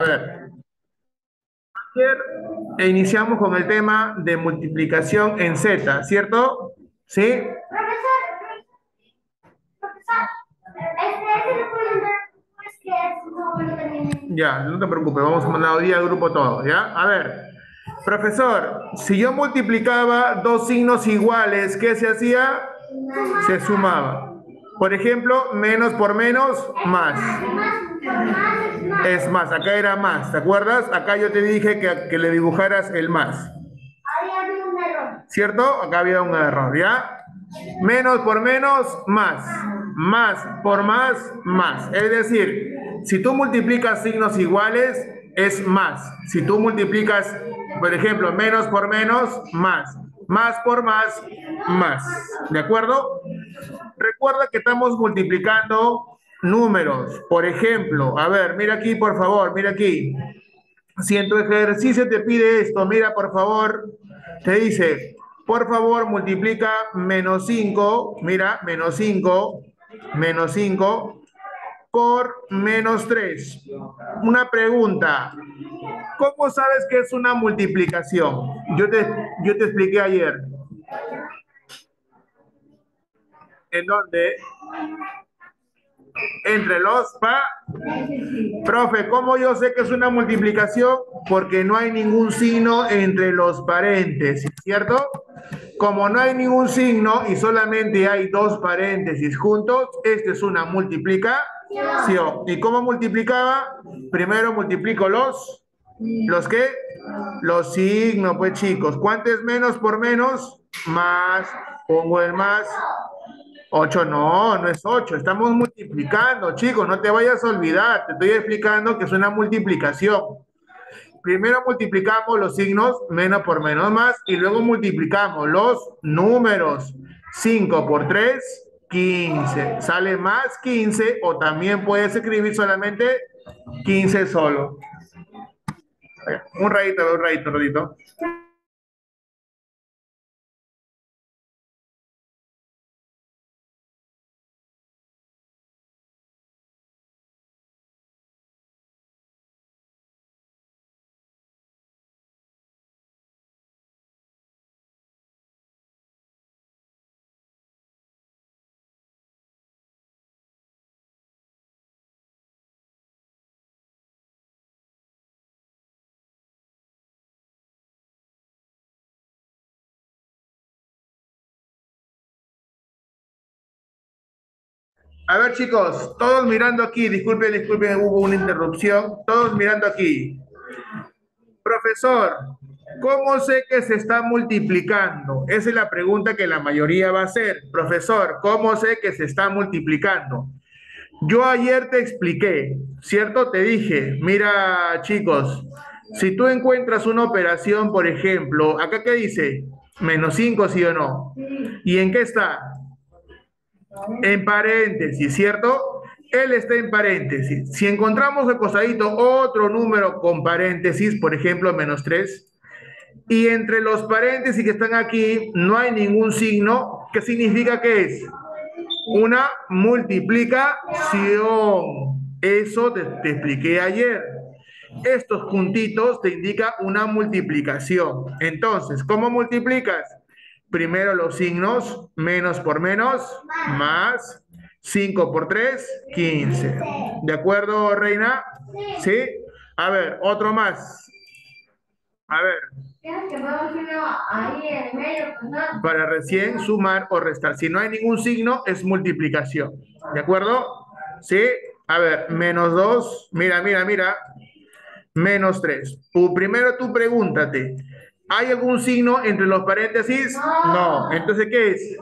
A ver. Ayer iniciamos con el tema de multiplicación en Z, ¿cierto? ¿Sí? Profesor, profesor, este, este pues que es no también. Ya, no te preocupes, vamos a mandar hoy día al grupo todo, ¿ya? A ver, profesor, si yo multiplicaba dos signos iguales, ¿qué se hacía? Se sumaba. Por ejemplo, menos por menos, más. Es más. Es más, acá era más, ¿te acuerdas? Acá yo te dije que, que le dibujaras el más. Ahí había un error. ¿Cierto? Acá había un error, ¿ya? Menos por menos, más. Más por más, más. Es decir, si tú multiplicas signos iguales, es más. Si tú multiplicas, por ejemplo, menos por menos, más. Más por más, más. ¿De acuerdo? Recuerda que estamos multiplicando números. Por ejemplo, a ver, mira aquí, por favor, mira aquí. Si en tu ejercicio te pide esto, mira, por favor, te dice, por favor, multiplica menos 5, mira, menos 5, menos 5, por menos 3. Una pregunta, ¿cómo sabes que es una multiplicación? Yo te, yo te expliqué ayer. ¿En dónde? Entre los pa... Profe, ¿cómo yo sé que es una multiplicación? Porque no hay ningún signo entre los paréntesis, ¿cierto? Como no hay ningún signo y solamente hay dos paréntesis juntos, esta es una multiplicación. ¿Y cómo multiplicaba? Primero multiplico los, ¿los qué? Los signos, pues chicos. ¿Cuánto es menos por menos? Más, pongo el más. 8 no, no es 8, estamos multiplicando, chicos, no te vayas a olvidar, te estoy explicando que es una multiplicación. Primero multiplicamos los signos menos por menos más y luego multiplicamos los números. 5 por 3, 15. Sale más 15 o también puedes escribir solamente 15 solo. Un rayito, un rayito, rodito. A ver, chicos, todos mirando aquí, disculpen, disculpen, hubo una interrupción. Todos mirando aquí. Profesor, ¿cómo sé que se está multiplicando? Esa es la pregunta que la mayoría va a hacer. Profesor, ¿cómo sé que se está multiplicando? Yo ayer te expliqué, ¿cierto? Te dije, mira, chicos, si tú encuentras una operación, por ejemplo, acá qué dice, menos 5, ¿sí o no? ¿Y en qué está? En paréntesis, ¿cierto? Él está en paréntesis. Si encontramos al costadito otro número con paréntesis, por ejemplo, menos 3, y entre los paréntesis que están aquí no hay ningún signo, ¿qué significa que es? Una multiplicación. Eso te, te expliqué ayer. Estos puntitos te indican una multiplicación. Entonces, ¿cómo multiplicas? Primero los signos, menos por menos, más, 5 por 3, 15. ¿De acuerdo, Reina? ¿Sí? A ver, otro más. A ver, ¿no? para recién sumar o restar. Si no hay ningún signo, es multiplicación. ¿De acuerdo? ¿Sí? A ver, menos 2, mira, mira, mira, menos 3. Primero tú pregúntate, ¿hay algún signo entre los paréntesis? No. Entonces, ¿qué es?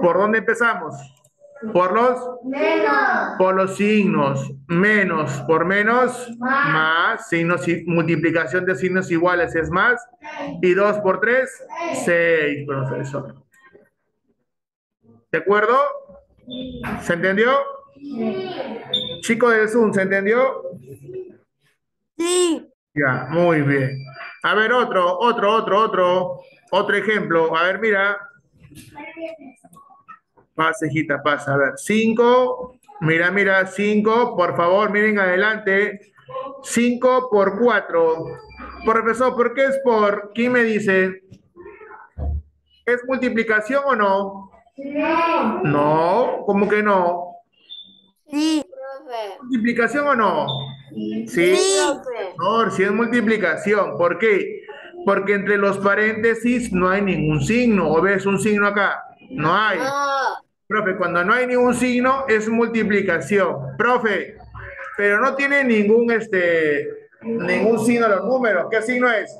¿Por dónde empezamos? Por los, Menos. por los signos. Menos por menos, Más. más. Signos, y- multiplicación de signos iguales es más. Y 2 por 3, 6, profesor. ¿De acuerdo? ¿Se entendió? Chico del Zoom, ¿se entendió? Sí. Ya, muy bien. A ver, otro, otro, otro, otro, otro ejemplo. A ver, mira. Pasa, hijita, pasa. A ver, cinco. Mira, mira, cinco. Por favor, miren adelante. 5 por 4. Profesor, ¿por qué es por? ¿Quién me dice? ¿Es multiplicación o no? No, ¿cómo que no? Sí. ¿Multiplicación o no? Sí. No, si es multiplicación. ¿Por qué? Porque entre los paréntesis no hay ningún signo. ¿O ves un signo acá? No hay. No. Profe, cuando no hay ningún signo es multiplicación. Profe, pero no tiene ningún este ningún signo los números. ¿Qué signo es?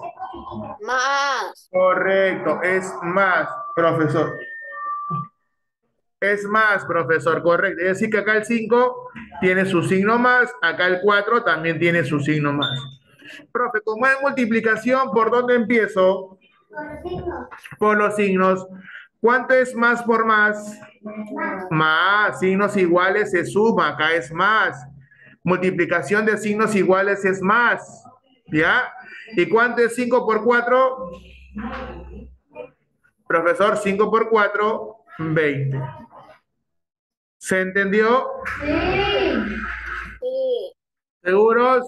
Más. Correcto, es más, profesor. Es más, profesor, correcto. Es decir que acá el 5 tiene su signo más, acá el 4 también tiene su signo más. Profe, como es multiplicación, ¿por dónde empiezo? Por los signos. ¿Cuánto es más por más? Más. Signos iguales se suma, acá es más. Multiplicación de signos iguales es más. ¿Ya? ¿Y cuánto es 5 por 4? Profesor, 5 por 4, 20. ¿Se entendió? Sí. ¿Seguros?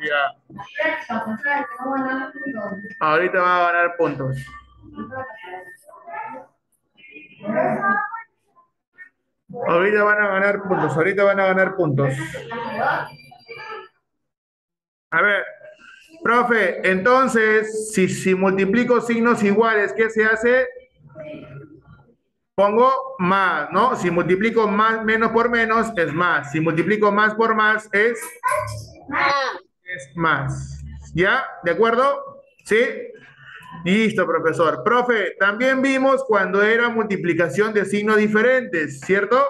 Ya. Ahorita va a ganar puntos. Ahorita van a ganar puntos, ahorita van a ganar puntos. A ver, profe, entonces, si, si multiplico signos iguales, ¿qué se hace? Pongo más, ¿no? Si multiplico más, menos por menos, es más. Si multiplico más por más, es, Más. es más. ¿Ya? ¿De acuerdo? ¿Sí? Listo, profesor. Profe, también vimos cuando era multiplicación de signos diferentes, ¿cierto?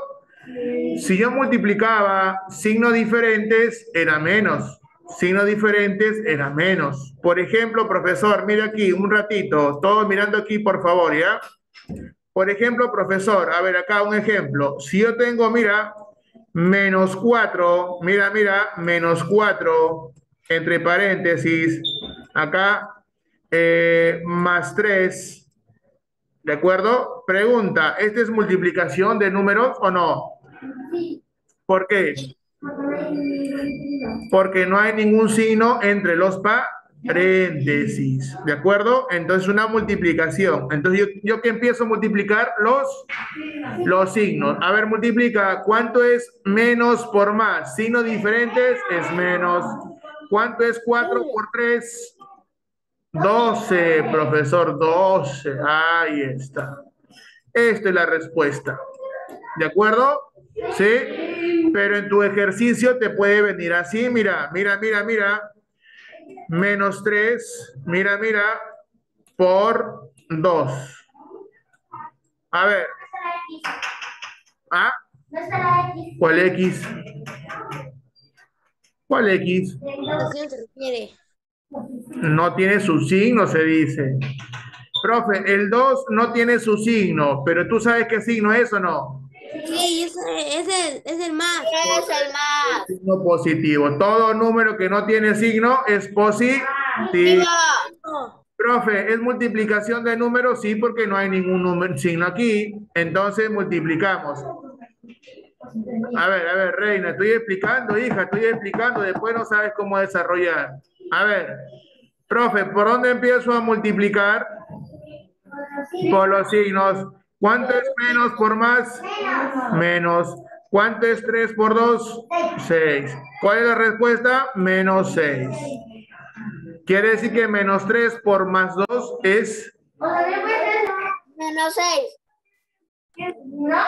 Si yo multiplicaba signos diferentes, era menos. Signos diferentes era menos. Por ejemplo, profesor, mira aquí un ratito, todos mirando aquí, por favor, ¿ya? Por ejemplo, profesor, a ver acá un ejemplo. Si yo tengo, mira, menos 4, mira, mira, menos 4, entre paréntesis, acá, eh, más 3, ¿de acuerdo? Pregunta, ¿esta es multiplicación de números o no? ¿Por qué? Porque no hay ningún signo entre los paréntesis, ¿de acuerdo? Entonces una multiplicación. Entonces yo, yo que empiezo a multiplicar los, los signos. A ver, multiplica, ¿cuánto es menos por más? Signos diferentes es menos. ¿Cuánto es 4 por 3? 12, profesor, 12. Ahí está. Esta es la respuesta. ¿De acuerdo? ¿Sí? Pero en tu ejercicio te puede venir así, mira, mira, mira, mira. Menos 3, mira, mira, por 2. A ver. ¿Ah? ¿Cuál X? ¿Cuál X? No tiene su signo, se dice. Profe, el 2 no tiene su signo, pero tú sabes qué signo es o no? Sí, es, es el, es el más. Es el más. Signo positivo. Todo número que no tiene signo es positivo. Profe, ¿es multiplicación de números? Sí, porque no hay ningún número, signo aquí. Entonces multiplicamos. A ver, a ver, Reina, estoy explicando, hija, estoy explicando, después no sabes cómo desarrollar. A ver, profe, ¿por dónde empiezo a multiplicar? Por los signos. ¿Cuánto es menos por más? Menos. ¿Cuánto es 3 por 2? 6. ¿Cuál es la respuesta? Menos 6. Quiere decir que menos 3 por más 2 es... Menos 6. ¿No?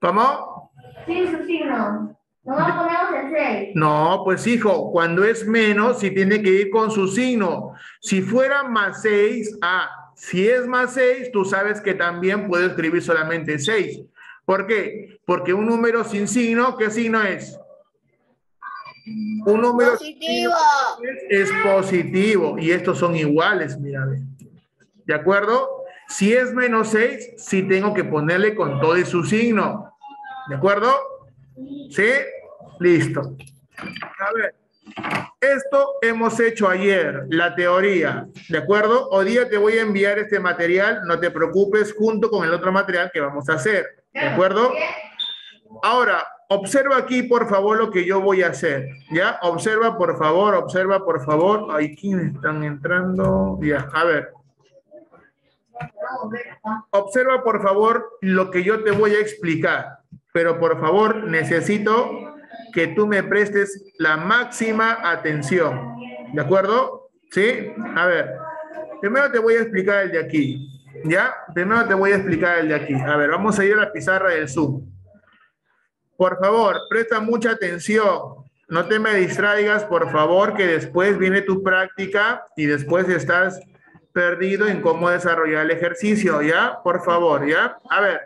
¿Cómo? Sí, su signo. Nomás ponemos el 6. No, pues hijo, cuando es menos, sí tiene que ir con su signo. Si fuera más 6, ah, si es más 6, tú sabes que también puedo escribir solamente 6. ¿Por qué? Porque un número sin signo, ¿qué signo es? Un número Positivo. es positivo y estos son iguales, mira. ¿De acuerdo? Si es menos 6, sí tengo que ponerle con todo y su signo. ¿De acuerdo? ¿Sí? Listo. A ver. Esto hemos hecho ayer, la teoría, ¿de acuerdo? Hoy día te voy a enviar este material, no te preocupes, junto con el otro material que vamos a hacer, ¿de acuerdo? Ahora, observa aquí, por favor, lo que yo voy a hacer. ¿Ya? Observa, por favor, observa, por favor. Ay, ¿quiénes están entrando? Ya, a ver. Observa, por favor, lo que yo te voy a explicar. Pero, por favor, necesito que tú me prestes la máxima atención. ¿De acuerdo? ¿Sí? A ver. Primero te voy a explicar el de aquí. ¿Ya? Primero te voy a explicar el de aquí. A ver, vamos a ir a la pizarra del Zoom. Por favor, presta mucha atención. No te me distraigas, por favor, que después viene tu práctica y después estás perdido en cómo desarrollar el ejercicio, ¿ya? Por favor, ¿ya? A ver.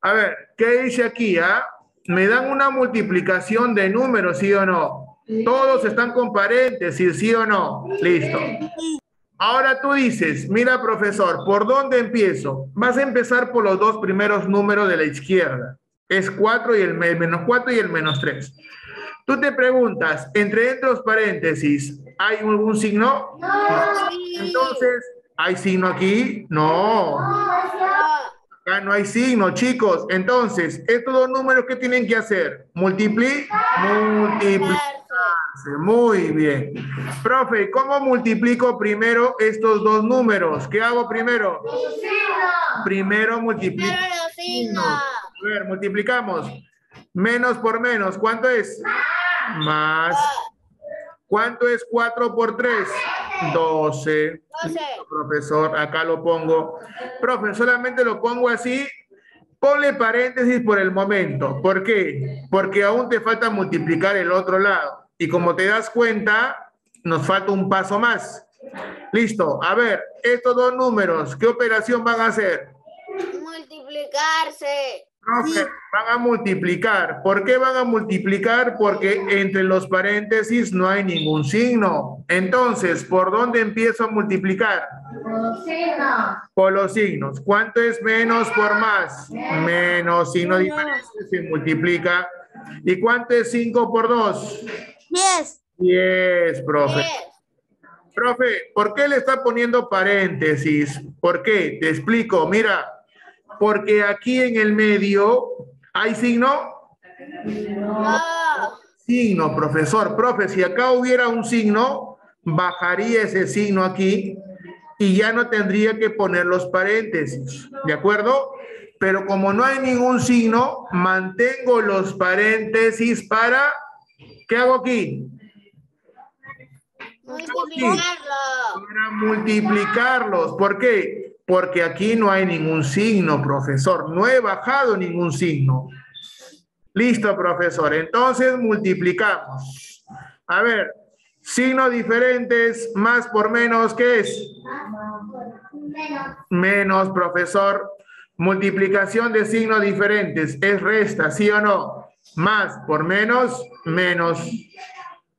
A ver, ¿qué dice aquí, ah? Me dan una multiplicación de números, ¿sí o no? Todos están con paréntesis, ¿sí o no? Listo. Ahora tú dices, mira profesor, ¿por dónde empiezo? Vas a empezar por los dos primeros números de la izquierda. Es 4 y el menos 4 y el menos 3. Tú te preguntas, entre los paréntesis, ¿hay algún signo? Entonces, ¿hay signo aquí? No. Acá no hay signo, chicos. Entonces, estos dos números, ¿qué tienen que hacer? Multiplicar. Multiplicarse. Muy bien. Profe, ¿cómo multiplico primero estos dos números? ¿Qué hago primero? Primero multiplico. A ver, multiplicamos. Menos por menos, ¿cuánto es? Más. ¿Cuánto es 4 por 3? 12. 12. Profesor, acá lo pongo. Profe, solamente lo pongo así. Ponle paréntesis por el momento. ¿Por qué? Porque aún te falta multiplicar el otro lado. Y como te das cuenta, nos falta un paso más. Listo. A ver, estos dos números, ¿qué operación van a hacer? Multiplicarse. Profe, van a multiplicar. ¿Por qué van a multiplicar? Porque entre los paréntesis no hay ningún signo. Entonces, ¿por dónde empiezo a multiplicar? Por los signos. Por los signos. ¿Cuánto es menos por más? Menos signo diferente se multiplica. ¿Y cuánto es 5 por 2? 10. 10, profe. Profe, ¿por qué le está poniendo paréntesis? ¿Por qué? Te explico. Mira, porque aquí en el medio hay signo. Signo, profesor. Profe, si acá hubiera un signo, bajaría ese signo aquí y ya no tendría que poner los paréntesis. ¿De acuerdo? Pero como no hay ningún signo, mantengo los paréntesis para... ¿Qué hago aquí? Multiplicarlos. Para multiplicarlos. ¿Por qué? Porque aquí no hay ningún signo, profesor. No he bajado ningún signo. Listo, profesor. Entonces multiplicamos. A ver, signos diferentes, más por menos, ¿qué es? Menos. Menos, profesor. Multiplicación de signos diferentes, ¿es resta, sí o no? Más por menos, menos.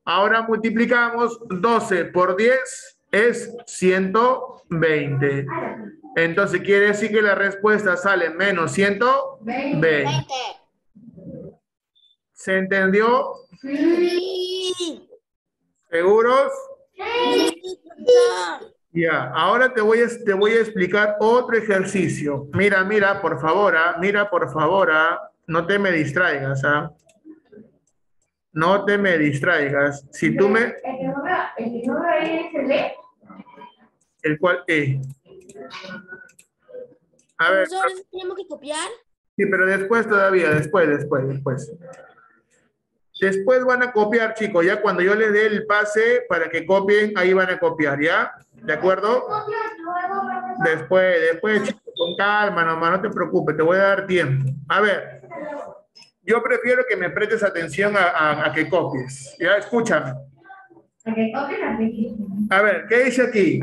Ahora multiplicamos 12 por 10 es 120. Entonces quiere decir que la respuesta sale menos 120. 20. ¿Se entendió? Sí. ¿Seguros? Sí. Ya, ahora te voy, a, te voy a explicar otro ejercicio. Mira, mira, por favor, ah, mira, por favor, ah, no te me distraigas, ¿ah? No te me distraigas. Si tú me... El que no veo, el que no veo ahí es el B. ¿El cual? E. A ver, Profesor, ¿tenemos que copiar? sí, pero después todavía, después, después, después. Después van a copiar, chicos, ya cuando yo les dé el pase para que copien, ahí van a copiar, ¿ya? ¿De acuerdo? Después, después, chicos, con calma nomás, no te preocupes, te voy a dar tiempo. A ver, yo prefiero que me prestes atención a, a- a que copies, ¿ya? Escúchame. A ver, ¿qué dice aquí?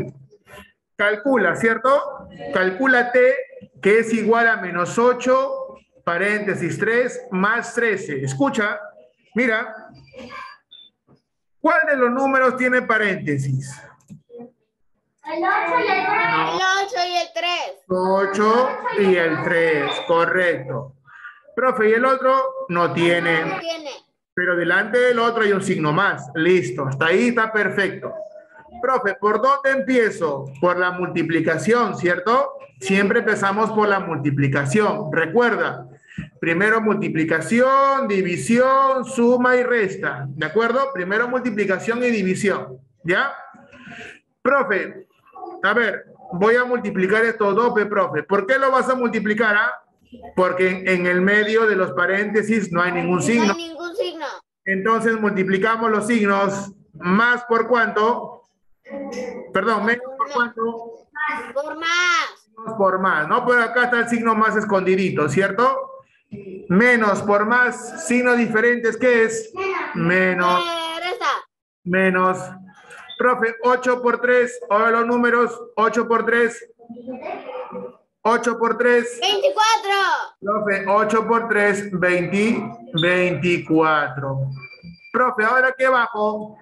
Calcula, ¿cierto? Calcula T, que es igual a menos 8, paréntesis 3, más 13. Escucha, mira. ¿Cuál de los números tiene paréntesis? El 8 y el 3. El 8 y el 3. 8 y el 3, correcto. Profe, ¿y el otro? No tiene. No tiene. Pero delante del otro hay un signo más. Listo, hasta ahí está perfecto. Profe, ¿por dónde empiezo? Por la multiplicación, ¿cierto? Siempre empezamos por la multiplicación. Recuerda, Primero multiplicación, división, suma y resta. ¿De acuerdo? Primero multiplicación y división. ¿Ya? Profe, a ver, voy a multiplicar estos dos, profe. ¿Por qué lo vas a multiplicar? ah? Porque en el medio de los paréntesis no hay ningún No signo. hay ningún signo. Entonces multiplicamos los signos más por cuánto. Perdón, menos por cuánto. Por más. Por más, ¿no? Pero acá está el signo más escondidito, ¿cierto? Menos por más, signos diferentes, ¿qué es? Menos, menos. Profe, 8 por 3, ahora los números, 8 por 3. 8 por 3. 24. Profe, 8 por 3, 20, 24. Profe, ¿ahora qué bajo?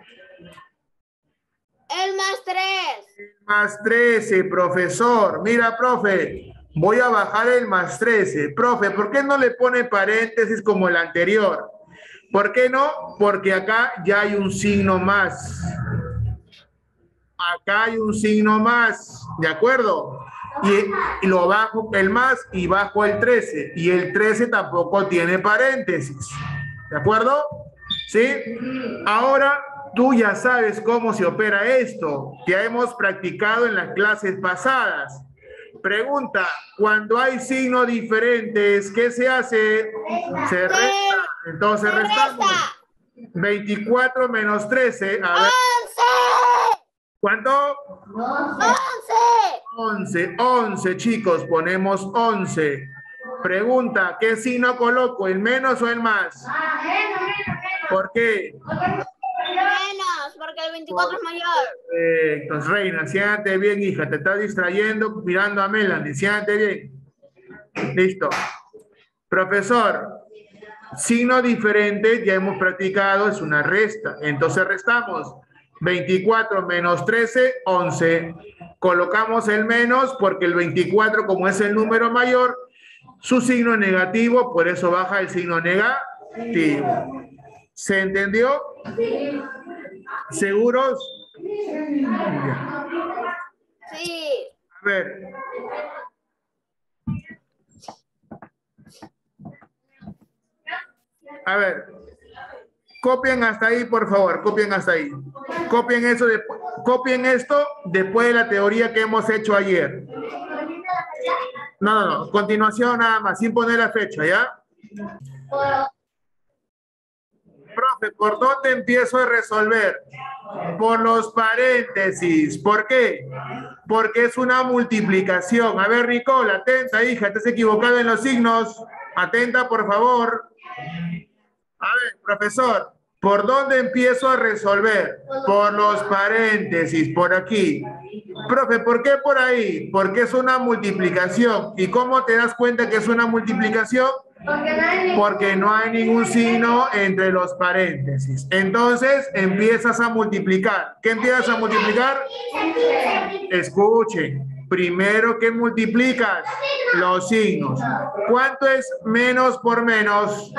El más 3. Más 13, profesor. Mira, profe, voy a bajar el más 13. Profe, ¿por qué no le pone paréntesis como el anterior? ¿Por qué no? Porque acá ya hay un signo más. Acá hay un signo más, ¿de acuerdo? Y, y lo bajo el más y bajo el 13. Y el 13 tampoco tiene paréntesis. ¿De acuerdo? ¿Sí? Ahora tú ya sabes cómo se opera esto. Ya hemos practicado en las clases pasadas. Pregunta, cuando hay signos diferentes, ¿qué se hace? Se resta. Entonces restamos. resta. 24 menos 13. A ver, 11. ¿Cuánto? 11. 11, 11 chicos, ponemos 11. Pregunta, ¿qué signo coloco? ¿El menos o el más? ¿Por qué? Menos, porque el 24 es mayor. Perfecto, Reina, siéntate bien, hija. Te estás distrayendo mirando a Melanie. Siéntate bien. Listo. Profesor, signo diferente, ya hemos practicado, es una resta. Entonces restamos 24 menos 13, 11. Colocamos el menos porque el 24, como es el número mayor, su signo es negativo, por eso baja el signo negativo. ¿Se entendió? ¿Seguros? Sí. A ver. A ver. Copien hasta ahí, por favor. Copien hasta ahí. Copien eso. Copien esto después de la teoría que hemos hecho ayer. No, no, no. Continuación nada más, sin poner la fecha, ¿ya? Profe, ¿por dónde empiezo a resolver? Por los paréntesis. ¿Por qué? Porque es una multiplicación. A ver, Nicole, atenta, hija, estás equivocada en los signos. Atenta, por favor. A ver, profesor, ¿por dónde empiezo a resolver? Por los paréntesis, por aquí. Profe, ¿por qué por ahí? Porque es una multiplicación. ¿Y cómo te das cuenta que es una multiplicación? Porque no hay ningún signo entre los paréntesis. Entonces empiezas a multiplicar. ¿Qué empiezas a multiplicar? Escuchen. Primero que multiplicas los signos. ¿Cuánto es menos por menos?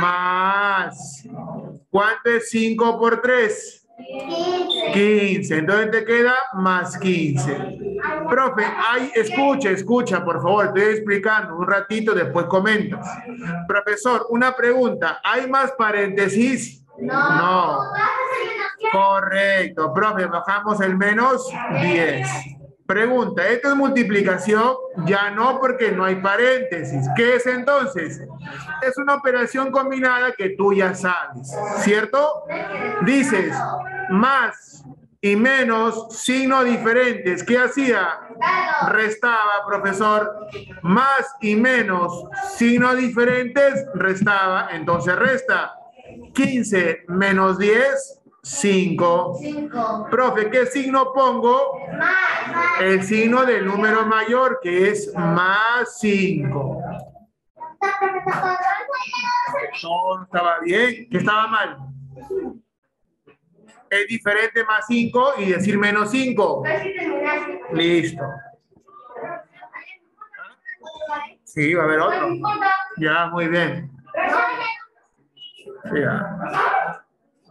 Más. ¿Cuánto es 5 por 3? 15. Entonces te queda más 15. Profe, ay, escucha, escucha, por favor, estoy explicando un ratito, después comentas. Profesor, una pregunta, ¿hay más paréntesis? No. Correcto, profe, bajamos el menos 10. Pregunta, ¿esto es multiplicación? Ya no, porque no hay paréntesis. ¿Qué es entonces? Es una operación combinada que tú ya sabes, ¿cierto? Dices, más y menos, signos diferentes. ¿Qué hacía? Restaba, profesor. Más y menos, signos diferentes, restaba. Entonces resta. 15 menos 10, 5. Profe, ¿qué signo pongo? El signo del número mayor, que es más 5. No, estaba bien. ¿Qué estaba mal? Es diferente más 5 y decir menos 5. Listo. Sí, va a haber otro. Ya, muy bien. Sí, ya.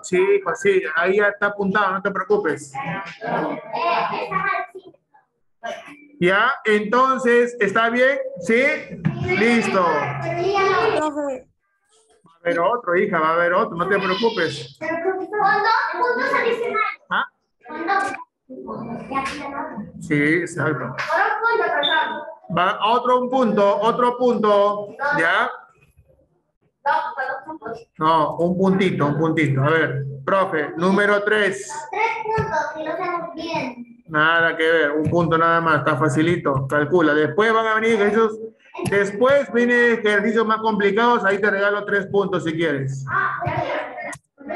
Sí, pues sí, ahí ya está apuntado, no te preocupes. Ya, entonces, ¿está bien? ¿Sí? Listo. Va a haber otro, hija, va a haber otro, no te preocupes. Con dos puntos adicionales. Con dos. Sí, exacto. Va otro un punto, otro punto, ¿ya? Dos, con dos puntos. No, un puntito, un puntito. A ver, profe, número 3. Tres puntos, si lo hacemos bien. Nada que ver, un punto nada más, está facilito, calcula. Después van a venir ejercicios, después vienen ejercicios más complicados, ahí te regalo tres puntos si quieres.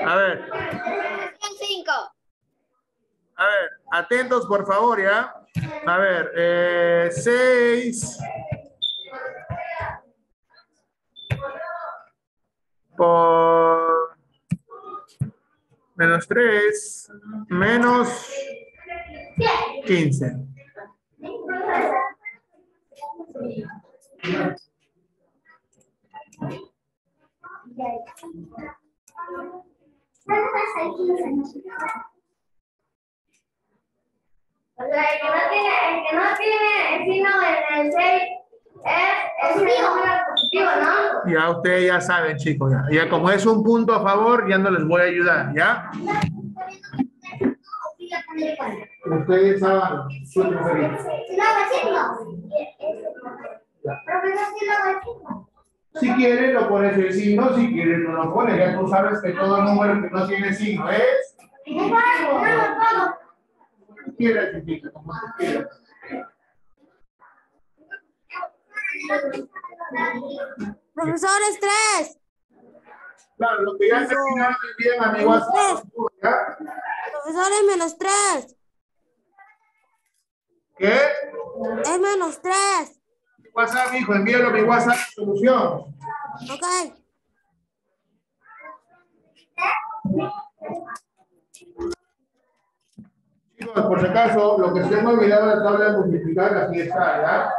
A ver, Son cinco. a ver, atentos por favor, ¿ya? A ver, eh, seis por menos tres menos quince. O sea, que no tiene, el que no tiene el signo en el 6 es, es el número positivo, ¿no? Ya ustedes ya saben, chicos, ya. Ya como es un punto a favor, ya no les voy a ayudar, ¿ya? Ustedes saben su preferido. Si. Profesor, si quieres, lo pones el signo, si quieres, no lo pones. Ya tú sabes que todo número que no tiene signo es. No no. Si quieres, chiquita, como tú quieras. Profesores, tres. Claro, lo que ya terminaron de bien a mi WhatsApp. ¿ya? Profesores, menos tres. ¿Qué? Es menos tres. WhatsApp, hijo, envíalo a mi WhatsApp solución. Ok. Chicos, por si acaso, lo que se me ha olvidado la tabla de multiplicar, aquí está, ¿ya?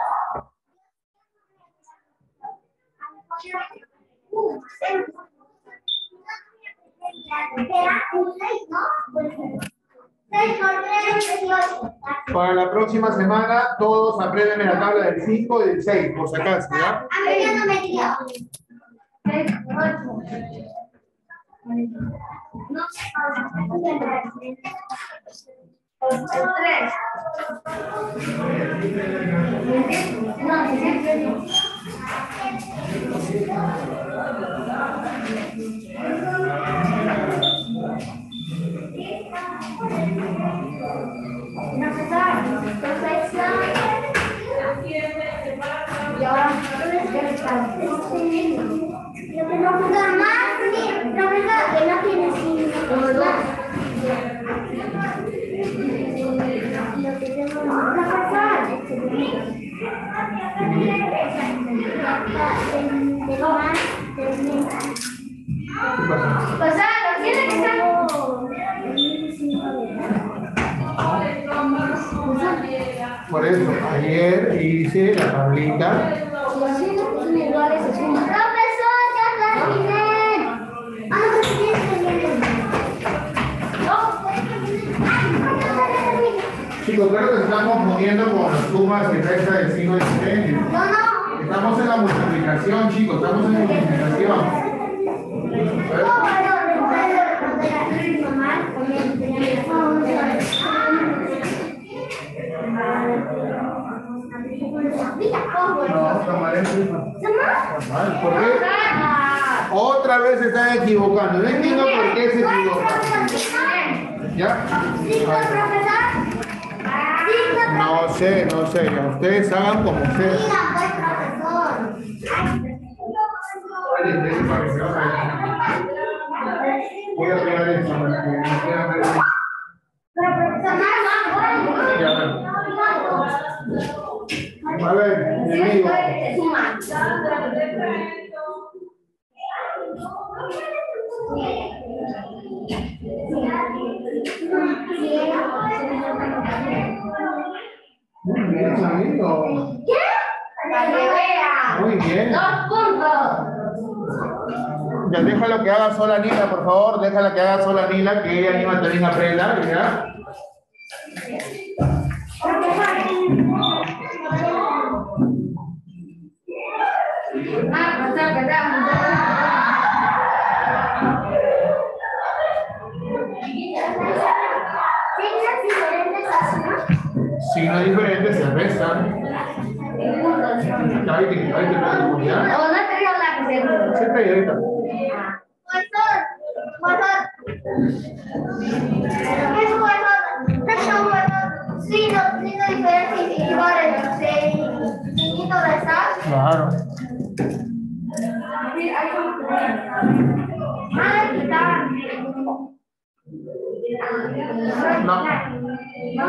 Para la próxima semana, todos aprenden la tabla del 5 y del 6, por si acaso. A el no. Por eso, ayer hice la tablita. Profesor, ya terminé. Ah, no, Chicos, creo que se están confundiendo con las sumas y restas del signo diferente. No, no. Estamos en la multiplicación, chicos, estamos en la multiplicación. No, tomaré Normal, ¿por qué? Otra vez se están equivocando. No entiendo por qué se equivocan. ¿Ya? No sé, no sé. Ustedes hagan como ustedes. Voy a pegar esto para que no puedan ver. Ya, a ver. A ver, mi amigo. Muy bien, amigo. Muy bien. Dos puntos. Ya déjalo que haga sola Nila, por favor. Déjala que haga sola Nila, que ella misma también aprenda, ¿ya? Signo diferente se restan. Ahí te, ahí ahí. Claro. Ah. No. No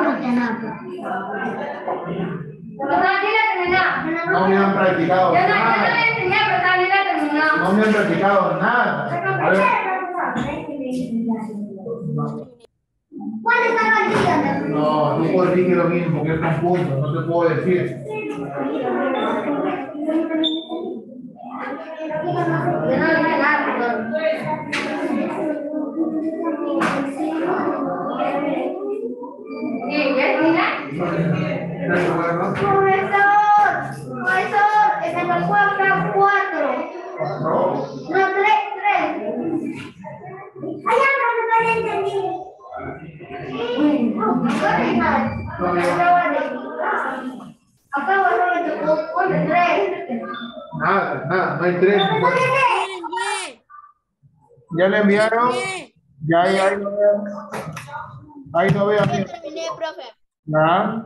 me han practicado Yo no, yo no nada. le enseñé, pero también la terminó. No me han practicado nada. A ver. ¿Cuál es la? No, tú puedes decir que es lo mismo, que es punto, no te puedo decir. Yo no ¿Qué? ¿Ya? Profesor, profesor, cuatro. No. No, tres, tres. Allá no me entendido. Acabo de ver tres. Nada, nada, no hay tres. ¿Ya le enviaron? Ya, ahí, ahí lo veo. Amigo. terminé, profe. ¿Ya?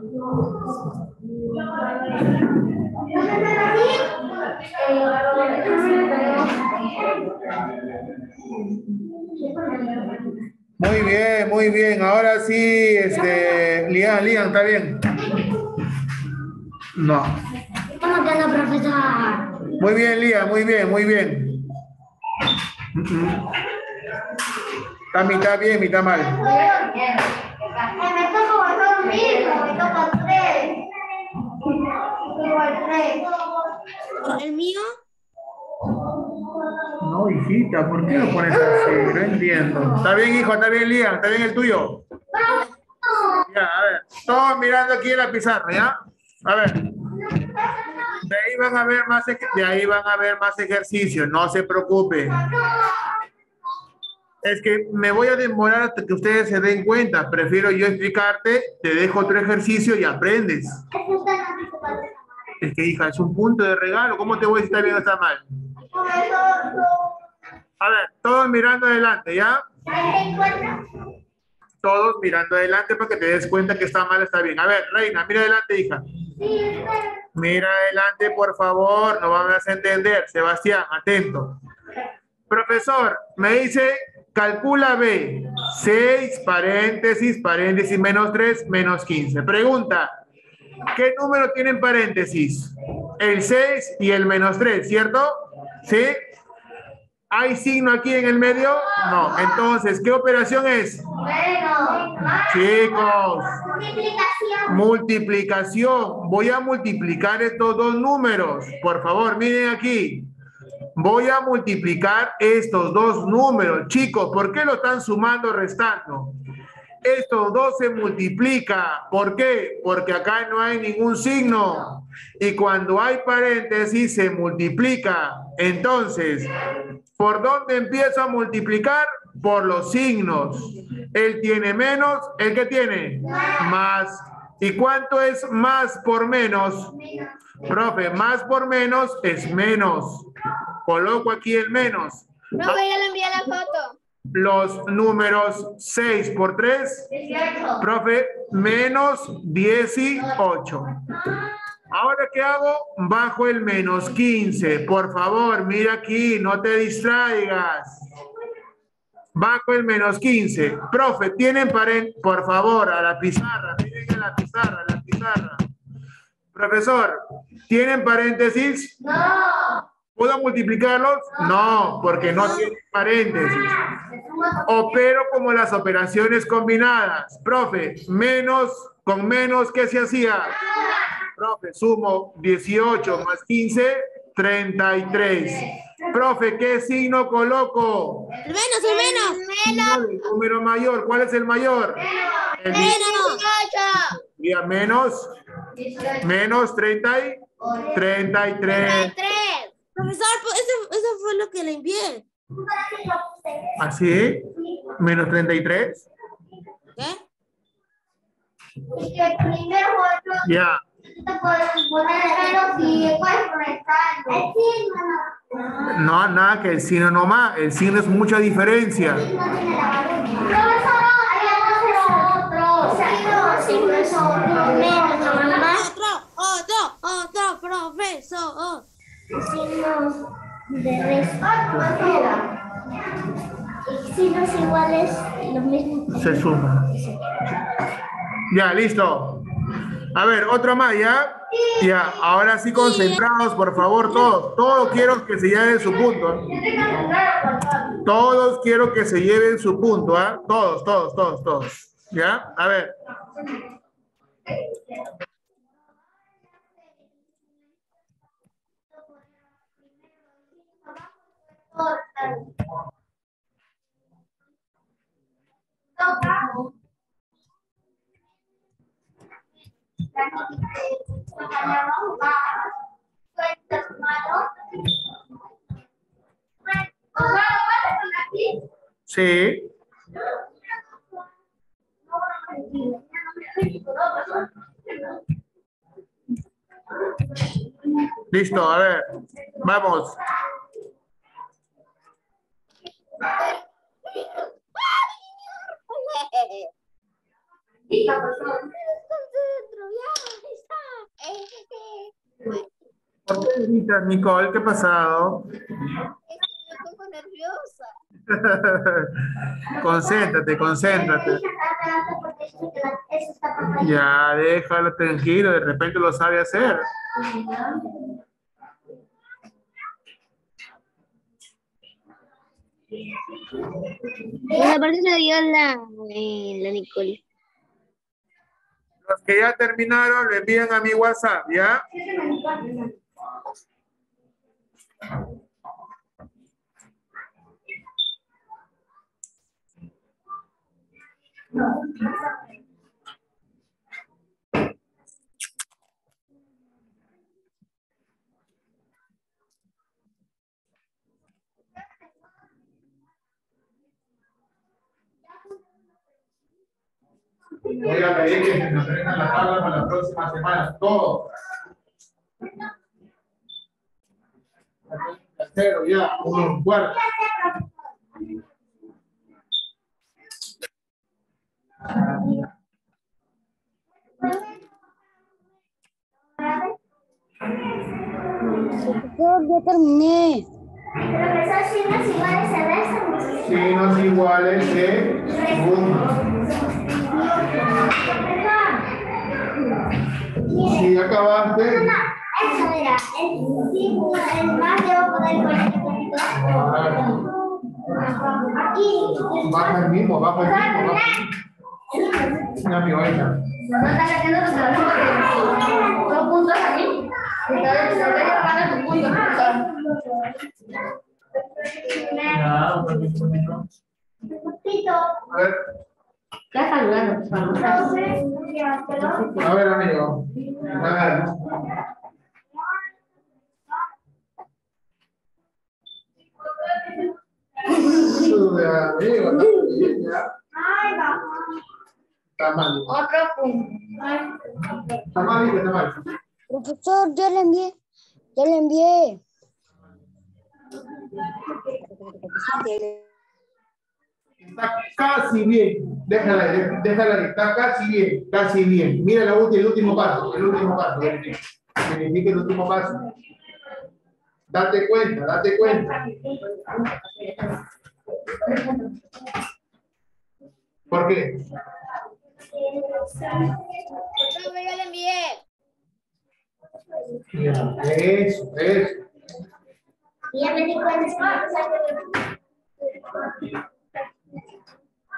Muy bien, muy bien. Ahora sí, este, Lian, Lian, ¿está bien? No. ¿Cómo profesor? Muy bien, Lian, muy bien, muy bien. Está mitad bien, mitad mal. Me toca dormir, me toca tres. Igual tres. ¿El mío? No, hijita, ¿por qué lo pones así? No entiendo. Está bien, hijo, está bien, Lian, está bien el tuyo. Ya, a ver, todos mirando aquí en la pizarra, ¿ya? A ver. De ahí van a ver más, ej- de ahí van a ver más ejercicios, no se preocupen. Es que me voy a demorar hasta que ustedes se den cuenta. Prefiero yo explicarte, te dejo otro ejercicio y aprendes. Es que, hija, es un punto de regalo. ¿Cómo te voy a decir está bien o está mal? A ver, todos mirando adelante, ¿ya? Todos mirando adelante para que te des cuenta que está mal, está bien. A ver, Reina, mira adelante, hija. Mira adelante, por favor, no van a entender. Sebastián, atento. Profesor, me dice, calcula B. 6, paréntesis, paréntesis, menos 3, menos 15. Pregunta, ¿qué número tienen paréntesis? El 6 y el menos 3, ¿cierto? ¿Sí? ¿Hay signo aquí en el medio? No. Entonces, ¿qué operación es? Bueno, Chicos, multiplicación. multiplicación. Voy a multiplicar estos dos números. Por favor, miren aquí. Voy a multiplicar estos dos números. Chicos, ¿por qué lo están sumando restando? Estos dos se multiplica. ¿Por qué? Porque acá no hay ningún signo. Y cuando hay paréntesis se multiplica. Entonces, ¿por dónde empiezo a multiplicar? Por los signos. Él tiene menos, ¿el que tiene? Más. ¿Y cuánto es más por menos? Profe, más por menos es menos. Coloco aquí el menos. Profe, ya le envié la foto. Los números 6 por 3, 18. profe, menos 18. Ahora, ¿qué hago? Bajo el menos 15. Por favor, mira aquí, no te distraigas. Bajo el menos 15. Profe, tienen paren, por favor, a la pizarra. Miren en la pizarra, a la pizarra. Profesor, ¿tienen paréntesis? No. ¿Puedo multiplicarlos? No, porque no tienen paréntesis. Opero como las operaciones combinadas. Profe, menos con menos, ¿qué se hacía? Profe, sumo 18 más 15, 33. Profe, ¿qué signo coloco? El menos, el menos. Signo del número mayor. ¿Cuál es el mayor? El Menos. día menos, menos 30 y 33. Tres. Profesor, pues, eso, eso fue lo que le envié. ¿Así? ¿Menos 33? ¿Qué? Ya. No, nada que el signo nomás. El signo es mucha diferencia. no. Otro, otro, otro profesor. Signos de resto. Signos iguales, lo mismo. Se suma. Ya, listo. A ver, otro más, ¿ya? Ya, ahora sí concentrados, por favor, todos. Todos quiero que se lleven su punto. Todos quiero que se lleven su punto, ¿ah? Todos, todos, todos, todos. ¿Ya? A ver. Sí. Listo, a ver. Vamos. ¿Por qué gritas, Nicole? ¿Qué ha pasado? Me pongo nerviosa. concéntrate, concéntrate. Ya, déjalo tranquilo, de repente lo sabe hacer. Esa parte se dio la, eh, la Nicole. Los que ya terminaron, lo envían a mi WhatsApp, ¿ya? Voy a pedir que se nos traigan la tabla para la próxima semana. Todo. Tercero, ya, un cuarto. Yo terminé. Profesor, signos iguales se restan. Signos iguales se suman. Si acabaste, Eso mira, el el más debo poner con este puntito. Aquí. baja el mismo, baja el mismo. Ya, mi oída. No está sacando tu trabajo dos puntos aquí. Entonces, se ve sacando tu punto. Ya, un poquito, un poquito. A ver, ¿Qué saludando? a ver, amigo. A ver. Sube, amigo, está bien, ya. Ay, va. Está mal. Otro punto. Está mal, hijo, está mal. Profesor, ya le envié. Ya le envié. Está casi bien. Déjala, déjala, está casi bien, casi bien. Mira la última, el último paso, el último paso. Verifica el último paso. Date cuenta, date cuenta. ¿Por qué? Ya le envié. Mira, Eso, eso. Ya me di cuenta.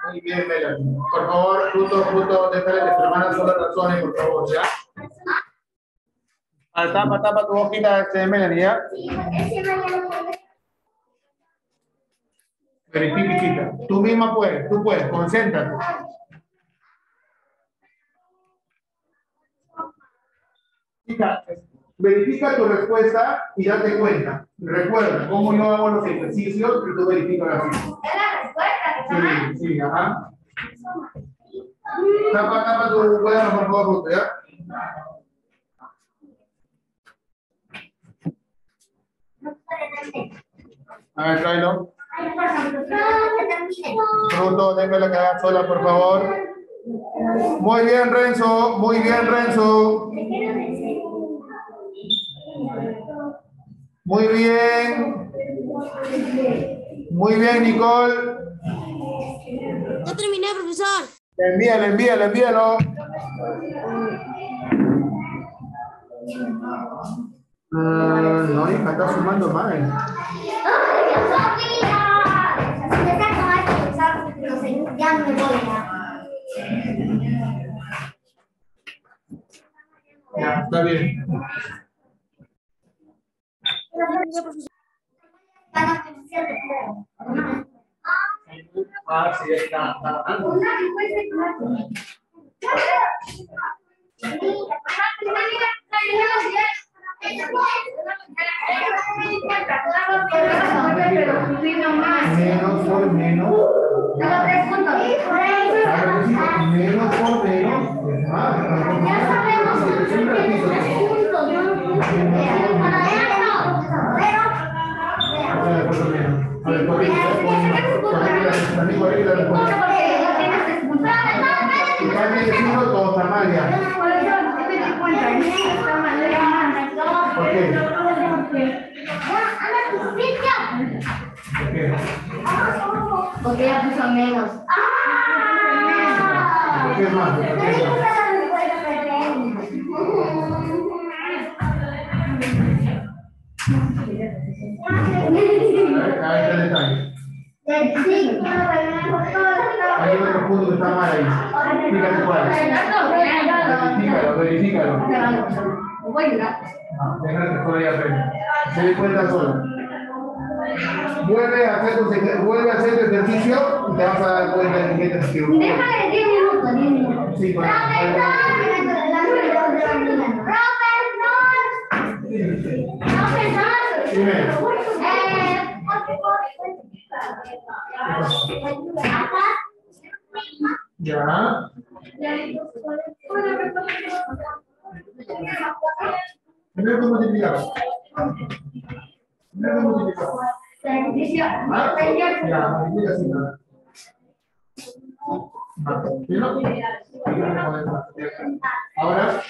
Muy bien, Melanie. Por favor, fruto, fruto, déjale que tu hermana solo razones, por favor, ¿ya? Ah, tapa, tu hojita, este, Melanie, ¿ya? Sí. Verifica, chiquita. Tú misma puedes, tú puedes, concéntrate. Chica, verifica tu respuesta y date cuenta. Recuerda cómo yo hago los ejercicios y tú verificas. Es la respuesta que está mal. Sí, sí, ajá. Tapa, tapa tu cuaderno, por favor, Ruto, ¿ya? A ver, tráelo. Fruto, déjala que haga sola, por favor. Muy bien, Renzo. Muy bien, Renzo. Muy bien. Muy bien, Nicole. Ya terminé, profesor. Envíalo, envíalo, envíalo. Ah, no, hija, está sumando mal. Ya me voy ya. Ya, está bien. Menos por menos. Menos por menos. es más. A ver, por menos. A ver, por por ahí la respuesta. Igual que decirlo con Samaria. ¿Por qué? ¿Por qué? Porque ya puso menos. ¿Por qué más? ¿Por qué más? A ver, ahí está el detalle. Hay otro punto que está mal ahí. Fíjate cuál. Verifícalo, verifícalo. Déjame que estoy aprenda. Se dé cuenta solo. Vuelve a hacer tu, ejer- vuelve a hacer tu ejercicio y te vas a dar cuenta de que te escribo. Déjale 10 minutos, 10 minutos. Sí, para. Ya. Primero que multiplicar. Primero ya. Ahora,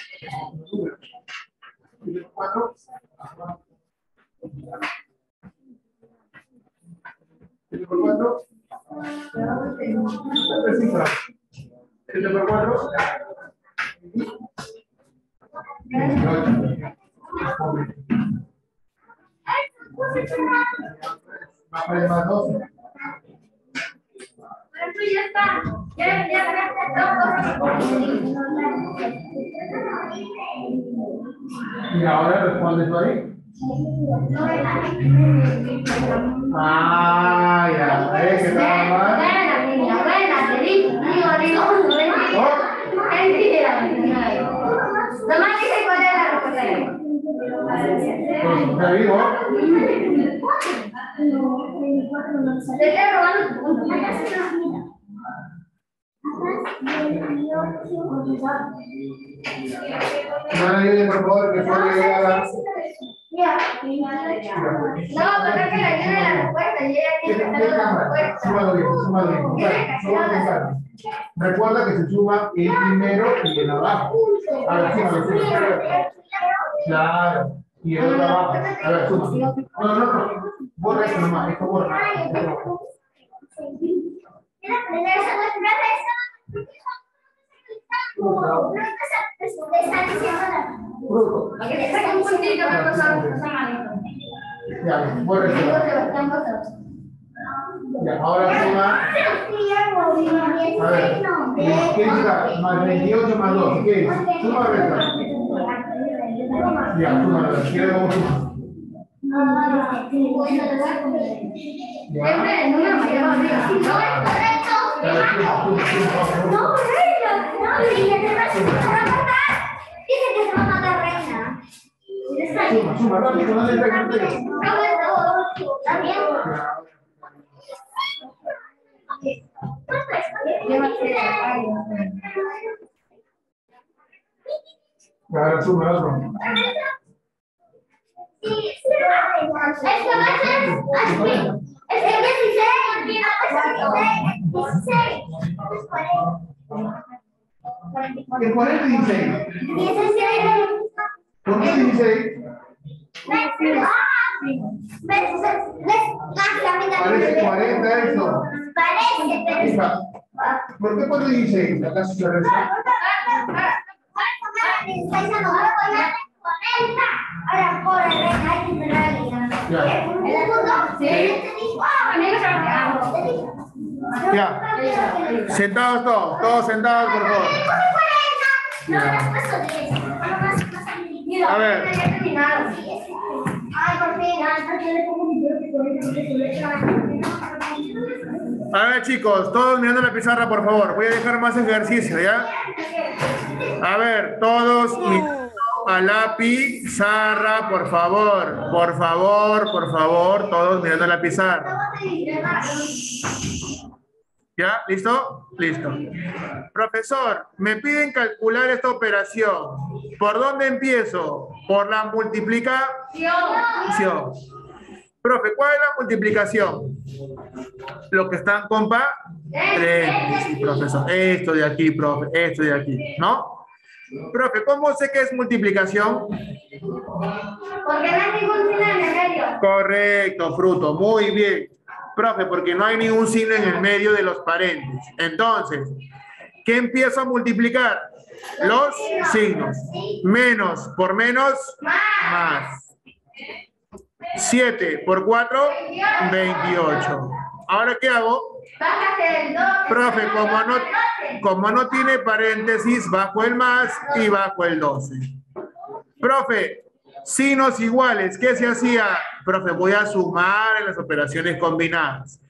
el número Y ahora responde tú ahí. Ah, ya. ¿Ves que estaba mal? Buena, niña, buena, te digo, digo, digo, Oh, Mentira, mentira. Nomás dice cuál es la respuesta. pues, te digo. Te estoy robando tu punto. No le digan, por favor, que solo llegue a No, pero es que la tiene la respuesta y ella ¿Qué tiene que la respuesta. Súmalo bien, súmalo bien. No. Recuerda que se suma el primero y el abajo. A ver, súmalo, súmalo. Claro. Y el otro abajo. A ver. No, no, no. Borra esto nomás, esto borra. Fruto. Para malito. Ya, ahora suma. A ¿qué es Más 28 más 2, ¿qué es? Suma. Ya, suma, quiero cómo suma. Ya. Siempre el número mayor va arriba. No correcto. Suma, suma, suma, suma. No. No, reina, se va a matar. Dice que se va a matar reina. Suma, suma, rápido, no le entregues, no le entregues. No, no, también. Ahora tú me vas, bro. Es que va a ser así. Es que 16. va a ser 16. ¿Qué cuál es 16? 16. ¿Por qué 16? Parece 40 eso. Parece, pero ¿por qué pone 16? ¿Acaso se? Ahora por el hay que esperar Ya. El punto. Ya. Sentados todos, todos sentados, por favor. A ver. A ver, chicos, todos mirando la pizarra, por favor. Voy a dejar más ejercicio, ¿ya? A ver, todos mirando a la pizarra, por favor. Por favor, por favor, todos mirando la pizarra. ¿Ya? ¿Listo? Listo. Profesor, me piden calcular esta operación. ¿Por dónde empiezo? Por la multiplicación. Profe, ¿cuál es la multiplicación? Lo que están, compa, paréntesis, profesor. Esto de aquí, profe, esto de aquí, ¿no? Profe, ¿cómo sé que es multiplicación? Porque no hay ningún signo en el medio. Correcto, fruto, muy bien. Profe, porque no hay ningún signo en el medio de los paréntesis. Entonces, ¿qué empiezo a multiplicar? Los signos. Menos por menos, más. 7 por 4, 28. Ahora, ¿qué hago? Bájate el 2. Profe, como no, como no tiene paréntesis, bajo el más y bajo el 12. Profe, signos iguales, ¿qué se hacía? Profe, voy a sumar en las operaciones combinadas.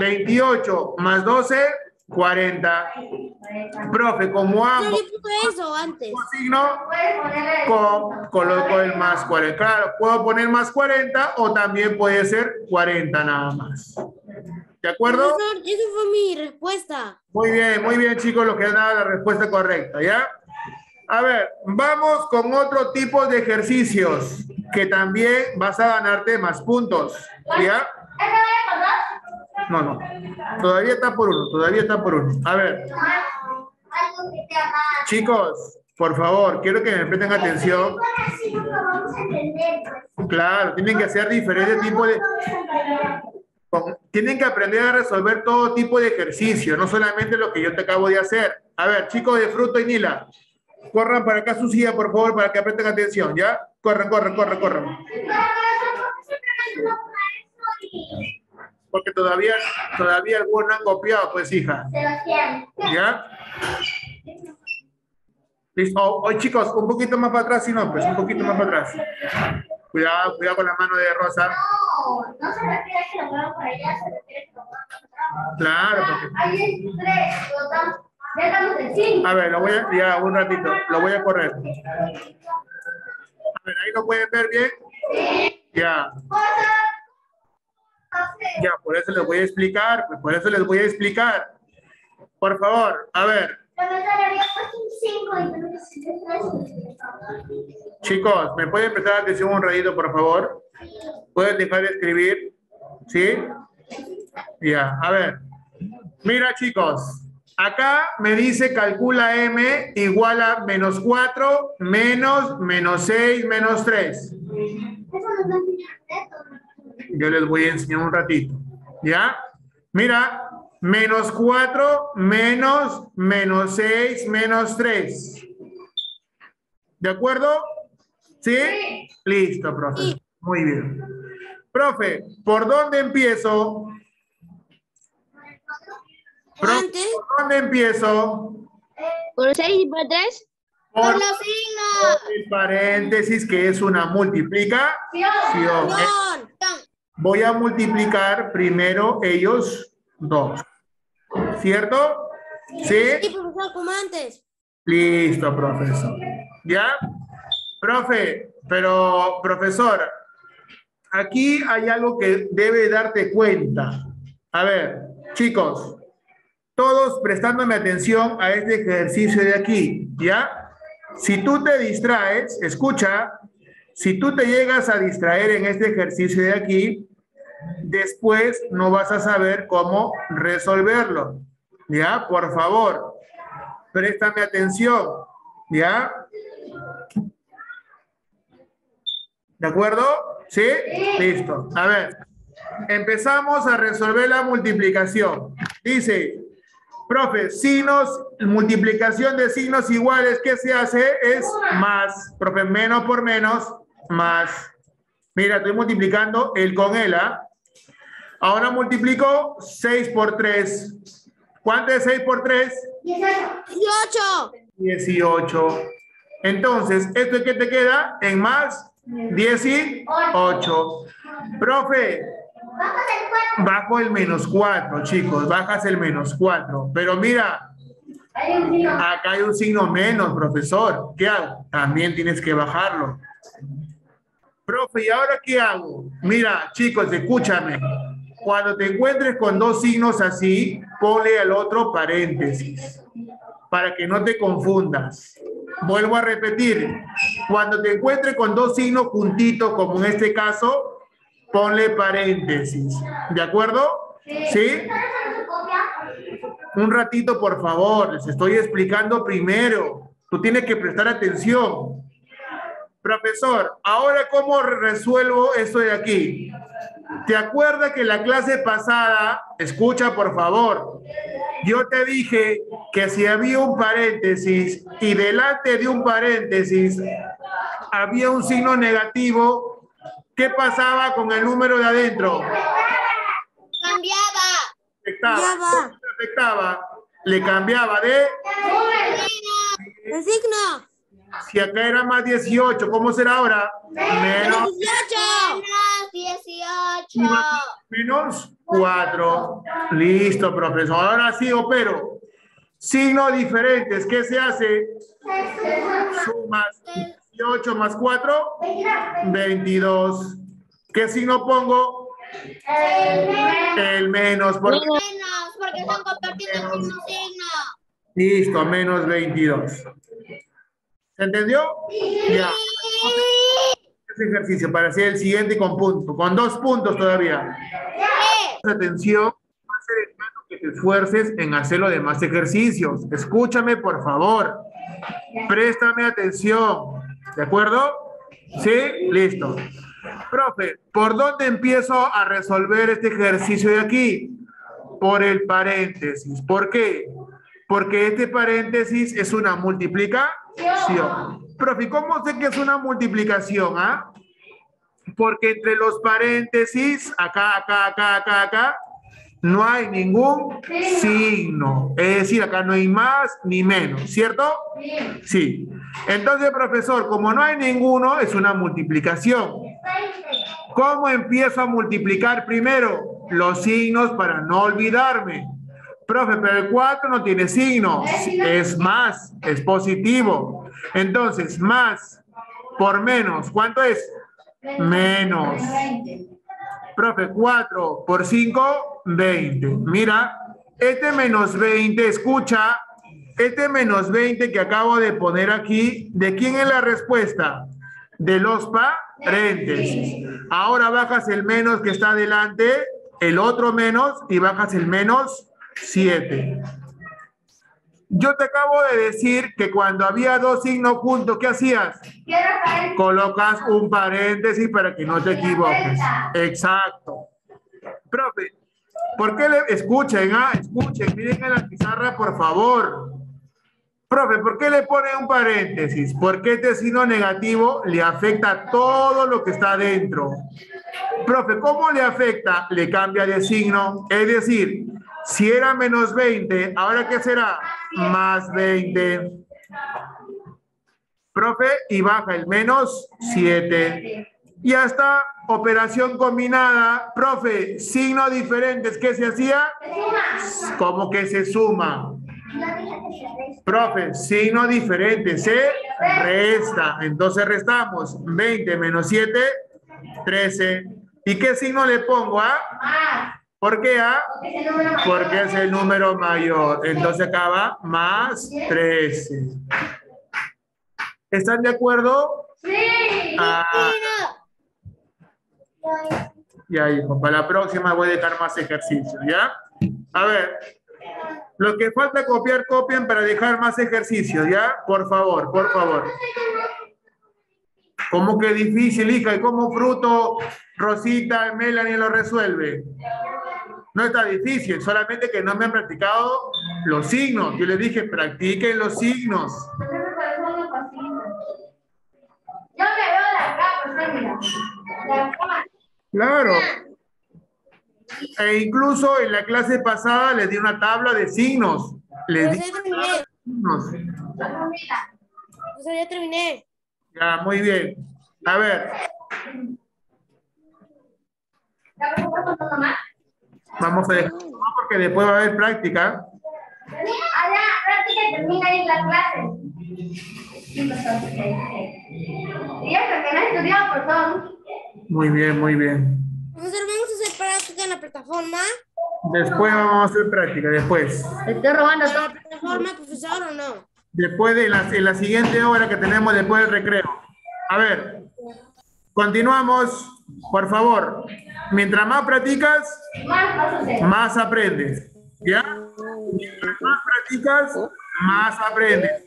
28 más 12, 40. Profe, como ambos eso antes. signo, con, coloco el más 40. Claro, puedo poner más 40 o también puede ser 40 nada más. ¿De acuerdo? Profesor, esa fue mi respuesta. Muy bien, muy bien, chicos, los que han dado la respuesta correcta, ¿ya? A ver, vamos con otro tipo de ejercicios que también vas a ganarte más puntos, ¿ya? No, no, todavía está por uno, todavía está por uno. A ver, chicos, por favor, quiero que me presten atención. Claro, tienen que hacer diferentes tipos de... Tienen que aprender a resolver todo tipo de ejercicio, no solamente lo que yo te acabo de hacer. A ver, chicos de fruto y nila, corran para acá su silla, por favor, para que presten atención, ¿ya? Corran, corran, corran, corran. Porque todavía, todavía algunos no han copiado, pues, hija. ¿Ya? Listo. Oh, oh, chicos, un poquito más para atrás, si no, pues, un poquito más para atrás. Cuidado, cuidado con la mano de Rosa. No, no se refiere a que lo pongan por allá, se refiere a que lo pongan por atrás. Claro, porque... Ahí es tres, lo A ver, lo voy a, ya, un ratito, lo voy a correr. A ver, ahí lo pueden ver bien. Ya, ya, por eso les voy a explicar, pues por eso les voy a explicar. Por favor, a ver, tres. chicos, ¿me pueden prestar atención un ratito, por favor? ¿Pueden dejar de escribir? ¿Sí? Ya, a ver. Mira, chicos, acá me dice calcula m igual a menos 4, menos, menos 6, menos 3. Eso nos va a enseñar esto. Yo les voy a enseñar un ratito. ¿Ya? Mira, menos 4, menos, menos 6, menos 3. ¿De acuerdo? ¿Sí? Listo, profe. Muy bien. Profe, ¿por dónde empiezo? Antes. ¿por dónde empiezo? ¿Por 6 y por 3? Por, Por los signos. por el paréntesis, que es una multiplicación. Voy a multiplicar primero ellos dos. ¿Cierto? Sí, ¿Sí? profesor, como antes. Listo, profesor. ¿Ya? Profe, pero, profesor, aquí hay algo que debe darte cuenta. A ver, chicos, todos prestándome atención a este ejercicio de aquí, ¿ya? Si tú te distraes, escucha, si tú te llegas a distraer en este ejercicio de aquí, después no vas a saber cómo resolverlo, ¿ya? Por favor, préstame atención, ¿ya? ¿De acuerdo? ¿Sí? Listo. A ver, empezamos a resolver la multiplicación. Dice, profe, signos, multiplicación de signos iguales, ¿qué se hace? Es más. Profe, menos por menos, más. Mira, estoy multiplicando el con el, ¿ah? Ahora multiplico 6 por 3. ¿Cuánto es 6 por 3? 18. 18. Entonces, ¿esto qué te queda? En más 18. Profe, bajo el menos 4, chicos. Bajas el menos 4. Pero mira, acá hay un signo menos, profesor. ¿Qué hago? También tienes que bajarlo. Profe, ¿y ahora qué hago? Mira, chicos, escúchame. Cuando te encuentres con dos signos así, ponle al otro paréntesis para que no te confundas. Vuelvo a repetir, cuando te encuentres con dos signos juntitos, como en este caso, ponle paréntesis. ¿De acuerdo? ¿Sí? Un ratito, por favor, les estoy explicando primero. Tú tienes que prestar atención. Profesor, ahora cómo resuelvo esto de aquí. ¿Te acuerdas que la clase pasada, escucha por favor, yo te dije que si había un paréntesis y delante de un paréntesis había un signo negativo, ¿qué pasaba con el número de adentro? Cambiaba. Afectaba. Cambiaba. ¿Cómo se afectaba? Le cambiaba de, El signo. si acá era más 18, ¿cómo será ahora? Menos 18. Menos 4. Listo, profesor. Ahora sí opero. Signos diferentes. ¿Qué se hace? Sumas 18 más 4, 22. ¿Qué signo pongo? El menos. Porque... Menos, porque están compartiendo el mismo signo. Listo, menos 22. ¿Se entendió? Ya. Ese ejercicio para hacer el siguiente con punto, con dos puntos todavía. Atención, va a ser hermano que te esfuerces en hacer los demás ejercicios. Escúchame, por favor. Préstame atención. ¿De acuerdo? ¿Sí? Listo. Profe, ¿por dónde empiezo a resolver este ejercicio de aquí? Por el paréntesis. ¿Por qué? Porque este paréntesis es una multiplicación. Profe, ¿cómo sé que es una multiplicación? ah? Porque entre los paréntesis, acá, acá, acá, acá, acá, no hay ningún signo. Es decir, acá no hay más ni menos, ¿cierto? Sí. Entonces, profesor, como no hay ninguno, es una multiplicación. ¿Cómo empiezo a multiplicar primero? Los signos para no olvidarme. Profe, pero el 4 no tiene signo. Es más, es positivo. Entonces, más por menos, ¿cuánto es? Menos. Profe, 4 por 5, 20. Mira, este menos 20, escucha, este menos 20 que acabo de poner aquí, ¿de quién es la respuesta? De los paréntesis. Ahora bajas el menos que está adelante, el otro menos, y bajas el menos 7. Yo te acabo de decir que cuando había dos signos juntos, ¿qué hacías? Colocas un paréntesis para que no te equivoques. Exacto. Profe, ¿por qué le escuchen, ah, escuchen, miren en la pizarra, por favor? Profe, ¿por qué le pone un paréntesis? Porque este signo negativo le afecta a todo lo que está adentro. Profe, ¿cómo le afecta? Le cambia de signo. Es decir, si era menos 20, ¿ahora qué será? Más 20. Profe, y baja el menos 7. Y hasta operación combinada. Profe, signos diferentes, ¿qué se hacía? Como que se suma. Profe, signo diferente, se resta. Entonces restamos 20 menos 7, 13. ¿Y qué signo le pongo? Ah? ¿Por qué A? Porque es el número mayor. Entonces acaba más 13. ¿Están de acuerdo? Sí. Ah, ya, hijo. Para la próxima voy a dejar más ejercicios, ¿ya? A ver. Lo que falta copiar, copien para dejar más ejercicios, ¿ya? Por favor, por favor. ¿Cómo que difícil, hija? ¿Y cómo fruto, Rosita, Melanie lo resuelve? No está difícil, solamente que no me han practicado los signos. Yo les dije, practiquen los signos. Yo me veo de acá, pues mira. De acá. Claro. E incluso en la clase pasada les di una tabla de signos. Les di José, terminé. signos. Ya terminé. Ya, muy bien. A ver, ¿Ya me puedo contar más? Vamos a dejar porque después va a haber práctica. Allá, práctica y termina ahí la clase. Y eso que no he estudiado, perdón. Muy bien, muy bien. Profesor, vamos a hacer práctica en la plataforma. Después vamos a hacer práctica, después. Estoy robando ¿En la plataforma, profesor, o no? Después de la, en la siguiente hora que tenemos después del recreo. A ver, continuamos, por favor. Mientras más practicas, Más más aprendes. ¿Ya? Mientras más practicas, más aprendes.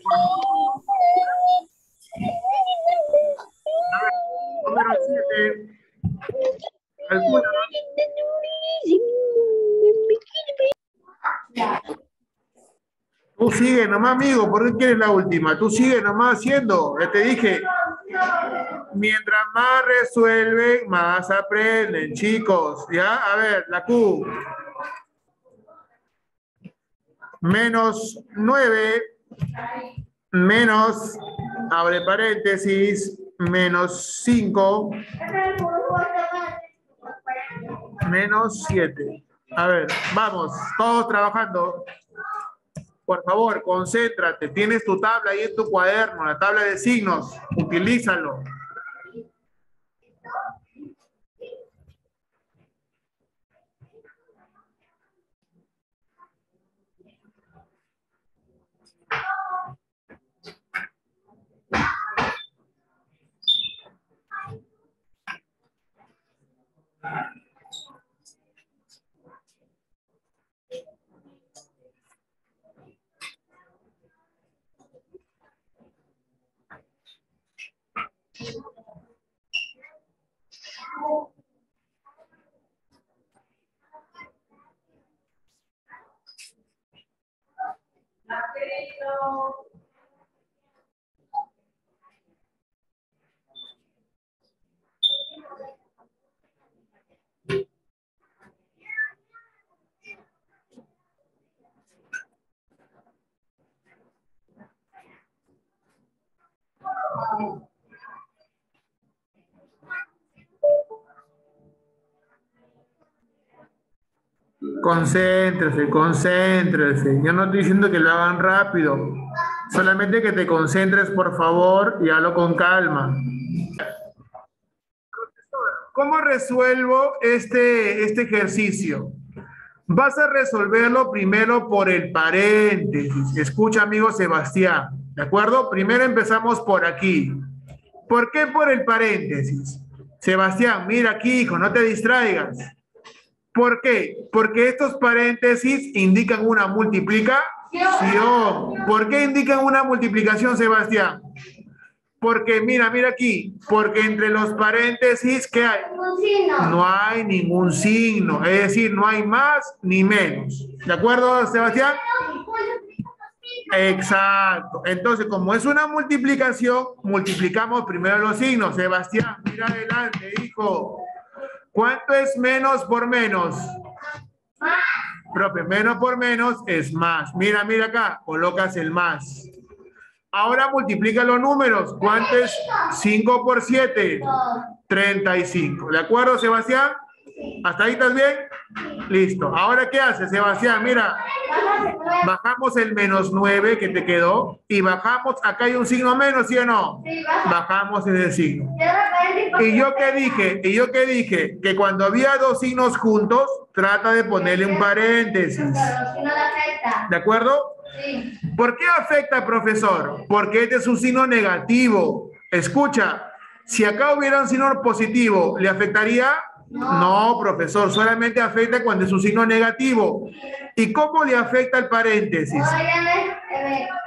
Número 7. Calcula. Tú sigue nomás, amigo. ¿Por qué quieres la última? Tú sigue nomás haciendo. Ya te dije. Mientras más resuelven, más aprenden, chicos. ¿Ya? A ver, la Q. Menos 9. Menos, abre paréntesis, menos 5. Menos 7. A ver, vamos, todos trabajando. Por favor, concéntrate. Tienes tu tabla ahí en tu cuaderno, la tabla de signos. Utilízalo. go. Concéntrese, concéntrese. Yo no estoy diciendo que lo hagan rápido. Solamente que te concentres, por favor, y hazlo con calma. ¿Cómo resuelvo este, este ejercicio? Vas a resolverlo primero por el paréntesis. Escucha, amigo Sebastián. ¿De acuerdo? Primero empezamos por aquí. ¿Por qué por el paréntesis? Sebastián, mira aquí, hijo, no te distraigas. ¿Por qué? Porque estos paréntesis indican una multiplicación. ¿Por qué indican una multiplicación, Sebastián? Porque, mira, mira aquí, porque entre los paréntesis, ¿qué hay? No hay ningún signo, es decir, no hay más ni menos. ¿De acuerdo, Sebastián? Exacto. Entonces, como es una multiplicación, multiplicamos primero los signos. Sebastián, mira adelante, hijo. ¿Cuánto es menos por menos? Profe, menos por menos es más. Mira, mira acá, colocas el más. Ahora multiplica los números. ¿Cuánto es 5 por 7? 35. ¿De acuerdo, Sebastián? ¿Hasta ahí estás bien? Listo. Ahora, ¿qué hace, Sebastián? Mira, bajamos el menos 9 que te quedó y bajamos, acá hay un signo menos, ¿sí o no? Sí, baja. Bajamos ese signo. ¿Y yo qué dije? ¿Y yo qué dije? Que cuando había dos signos juntos, trata de ponerle un paréntesis. ¿De acuerdo? Sí. ¿Por qué afecta, profesor? Porque este es un signo negativo. Escucha, si acá hubiera un signo positivo, ¿le afectaría? No. profesor, solamente afecta cuando es un signo negativo. ¿Y cómo le afecta el paréntesis?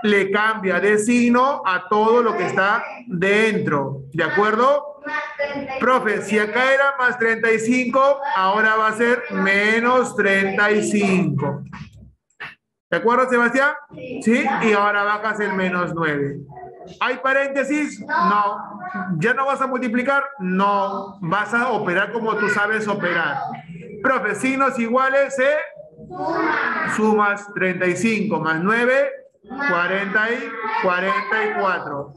Le cambia de signo a todo lo que está dentro. ¿De acuerdo? más 35. Profe, si acá era más 35, ahora va a ser menos 35. ¿De acuerdo, Sebastián? Sí. Y ahora bajas el menos 9. ¿Hay paréntesis? No. ¿Ya no vas a multiplicar? No. Vas a operar como tú sabes operar. Profe, signos iguales, ¿eh? Sumas 35 más 9, 40 y 44.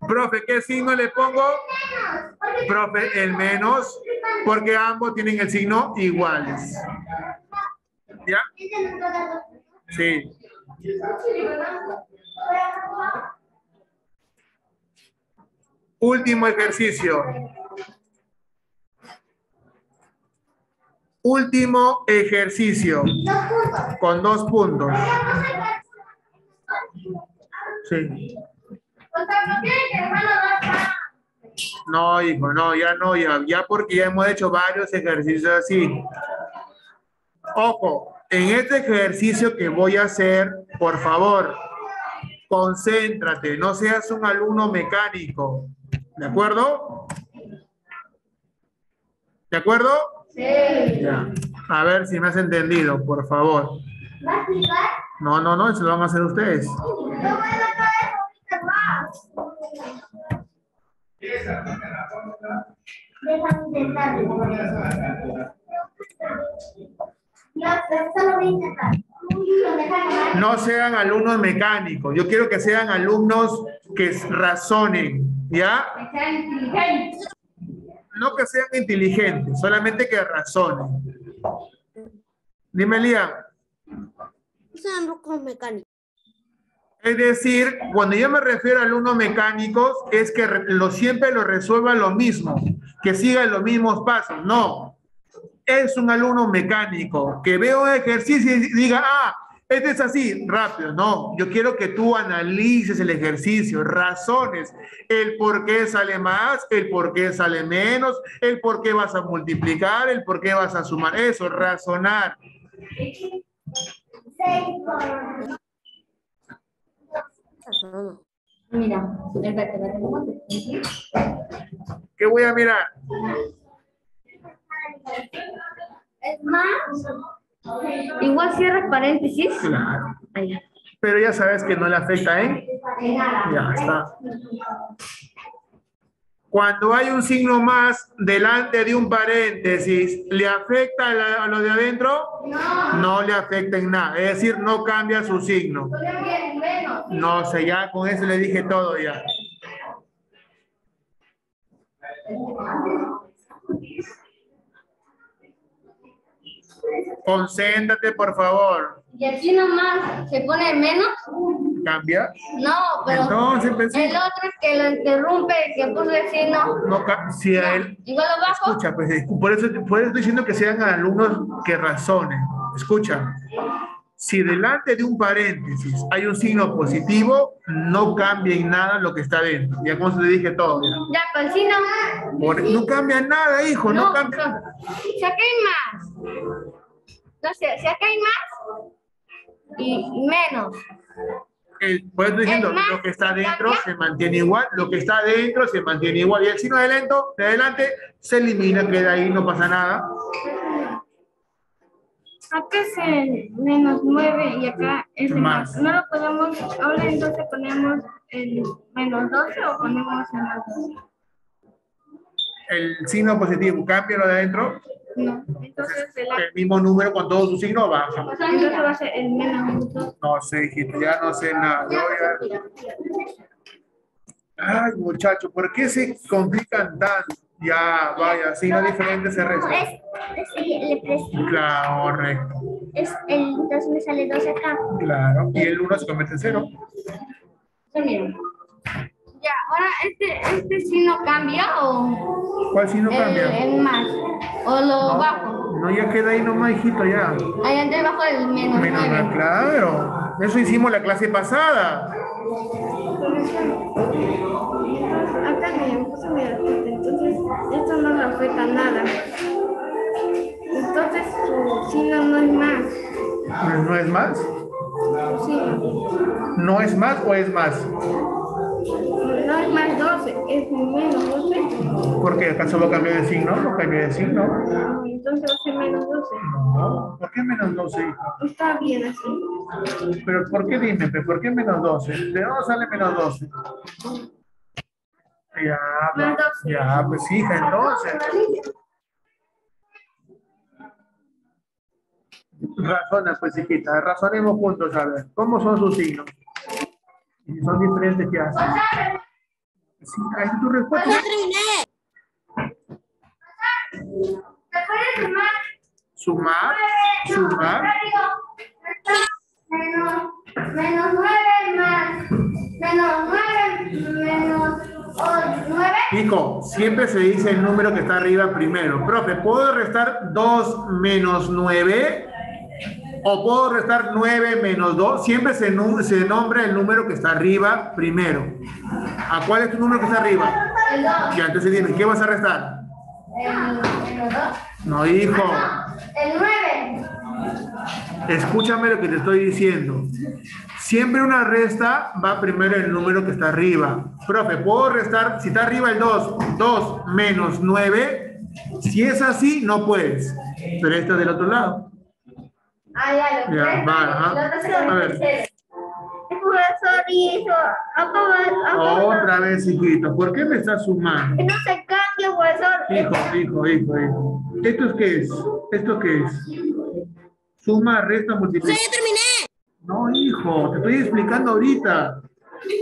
Profe, ¿qué signo le pongo? Profe, el menos, porque ambos tienen el signo iguales. ¿Ya? Sí. Último ejercicio. Último ejercicio con dos puntos. Sí. No, hijo, no, ya no, ya, ya porque ya hemos hecho varios ejercicios así. Ojo, en este ejercicio que voy a hacer, por favor, concéntrate, no seas un alumno mecánico. ¿De acuerdo? ¿De acuerdo? Sí. Ya. A ver si me has entendido, por favor. ¿Va a explicar? No, no, no, eso lo van a hacer ustedes. Yo voy a más. Déjame intentarlo. Ya, esto lo voy a intentar. No sean alumnos mecánicos, yo quiero que sean alumnos que razonen, ¿ya? Que sean inteligentes. No que sean inteligentes, solamente que razonen. Dime, Liam. Sean locos mecánicos. Es decir, cuando yo me refiero a alumnos mecánicos, es que lo, siempre lo resuelvan lo mismo, que sigan los mismos pasos. No. Es un alumno mecánico que un ejercicio y diga, ah, este es así, rápido. No, yo quiero que tú analices el ejercicio, razones, el por qué sale más, el por qué sale menos, el por qué vas a multiplicar, el por qué vas a sumar. Eso, razonar. Mira, espérate, espérate, ¿cómo te- ¿Qué voy a mirar? Es más. Igual cierras paréntesis. Claro. Ahí. Pero ya sabes que no le afecta, ¿eh? Ya está. Cuando hay un signo más delante de un paréntesis, ¿le afecta a lo de adentro? No, No le afecta en nada. Es decir, no cambia su signo. No sé, ya con eso le dije todo ya. Concéntrate, por favor. Y aquí nomás se pone menos. ¿Cambia? No, pero Entonces, pues, sí. el otro que lo interrumpe, que puso signo. No, ca- si a él, Igual lo bajo. Escucha, pues, eh, por eso, por eso estoy diciendo que sean alumnos que razonen. Escucha, si delante de un paréntesis hay un signo positivo, no cambia en nada lo que está dentro. Ya como te dije todo. ya. Pues el signo. Por- no cambia nada, hijo, no, No, cambia. Acá hay más. No sé, si acá hay más y menos. El, por eso estoy diciendo, más, lo que está dentro cambia. se mantiene igual, lo que está dentro se mantiene igual. Y el signo de, lento, de adelante se elimina, queda ahí, no pasa nada. Acá es el menos 9 y acá es el Más. más. No lo podemos, ahora entonces ponemos el menos 12 o ponemos el más 12. El signo positivo cambia lo de adentro, No, entonces el, el mismo número con todo su signo baja. entonces va a ser el menos 2. No sé, hijito, ya no sé nada. Yo ya- Ay, muchacho, ¿por qué se complican tanto? Ya, vaya, signo diferente se resta. Es, le presto. Claro, correcto. Es el, entonces me sale 12 acá. Claro. Y el 1 se convierte en 0. Ya, ahora este, este signo cambia o ¿Cuál signo el, cambia? el más o lo bajo. No, ya queda ahí nomás, hijito, ya. Ahí entra bajo el menos Menos claro. Eso hicimos la clase pasada. Acá me puse mi entonces esto no le afecta nada. Entonces su signo no es más. ¿No no es más? Signo. ¿No es más o es más? No es más 12, es menos 12. ¿Por qué? ¿Acaso va a cambiar de signo? ¿No cambia de signo? No, entonces va a ser menos 12. No. ¿Por qué menos 12, hijo? Está bien así. Pero ¿por qué dime? ¿Por qué menos 12? ¿De dónde sale menos 12? Ya, Más 12. ya, pues hija, entonces. Razona, pues hijita, razonemos juntos, a ver, ¿cómo son sus signos? Y si son diferentes, ¿qué hacen? Sí, ahí está tu respuesta. Ya terminé. ¿Te puedes sumar? Sumar, sumar, Menos, menos 9 más. Menos 9 menos 9. Hijo, siempre se dice el número que está arriba primero. Profe, ¿puedo restar 2 menos 9? ¿O puedo restar 9 menos 2? Siempre se, se nombra el número que está arriba primero. ¿A cuál es tu número que está arriba? El 2. Ya, entonces dime, ¿qué vas a restar? El 2. No, hijo, El 9. escúchame lo que te estoy diciendo. Siempre una resta va primero el número que está arriba. Profe, ¿puedo restar? Si está arriba el 2, 2 menos 9. Si es así, no puedes. Pero esto es del otro lado. Ah, ya, lo Ya, tres, va, y ajá. A ver. en profesor. Acaba, Otra vez, hijito. ¿Por qué me estás sumando? No se cambia, profesor. Hijo, hijo, hijo, hijo. ¿Esto es qué es? ¿Esto qué es? Suma, resta, Ya multiplica. terminé. No, hijo, te estoy explicando ahorita.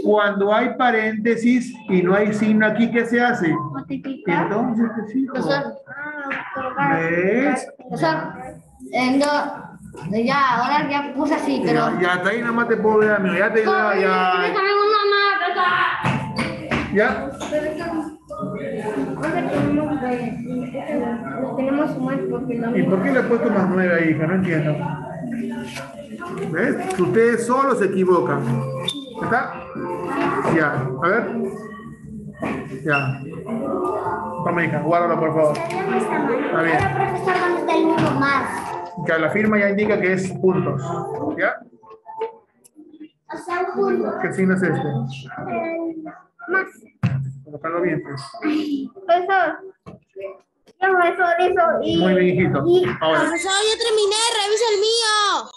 Cuando hay paréntesis y no hay signo aquí, ¿qué se hace? Multiplicar. Entonces, pues, hijo. Profesor, Ah, ¿Ves? profesor, eh, no, ya, ahora ya puse así, pero. Ya, ya, hasta ahí nomás te puedo ver, amigo. Ya te digo, Déjame ya. una más, Ya. Tenemos que. Lo tenemos sumar porque ¿Y por qué le he puesto más nueve ahí, hija? No entiendo. ¿Ves? Ustedes solo se equivocan. ¿Está? Ya, a ver. Ya. Toma, hija, guárdalo, por favor. Está bien. Ahora, profesor, ¿dónde está el 1 más? Ya la firma ya indica que es puntos. ¿Ya? ¿Qué signo es este? Más. Colocarlo bien, pues. Profesor. Profesor, eso. Y, Muy bien, hijito. Ahora. Profesor, ya terminé. Revisa el mío.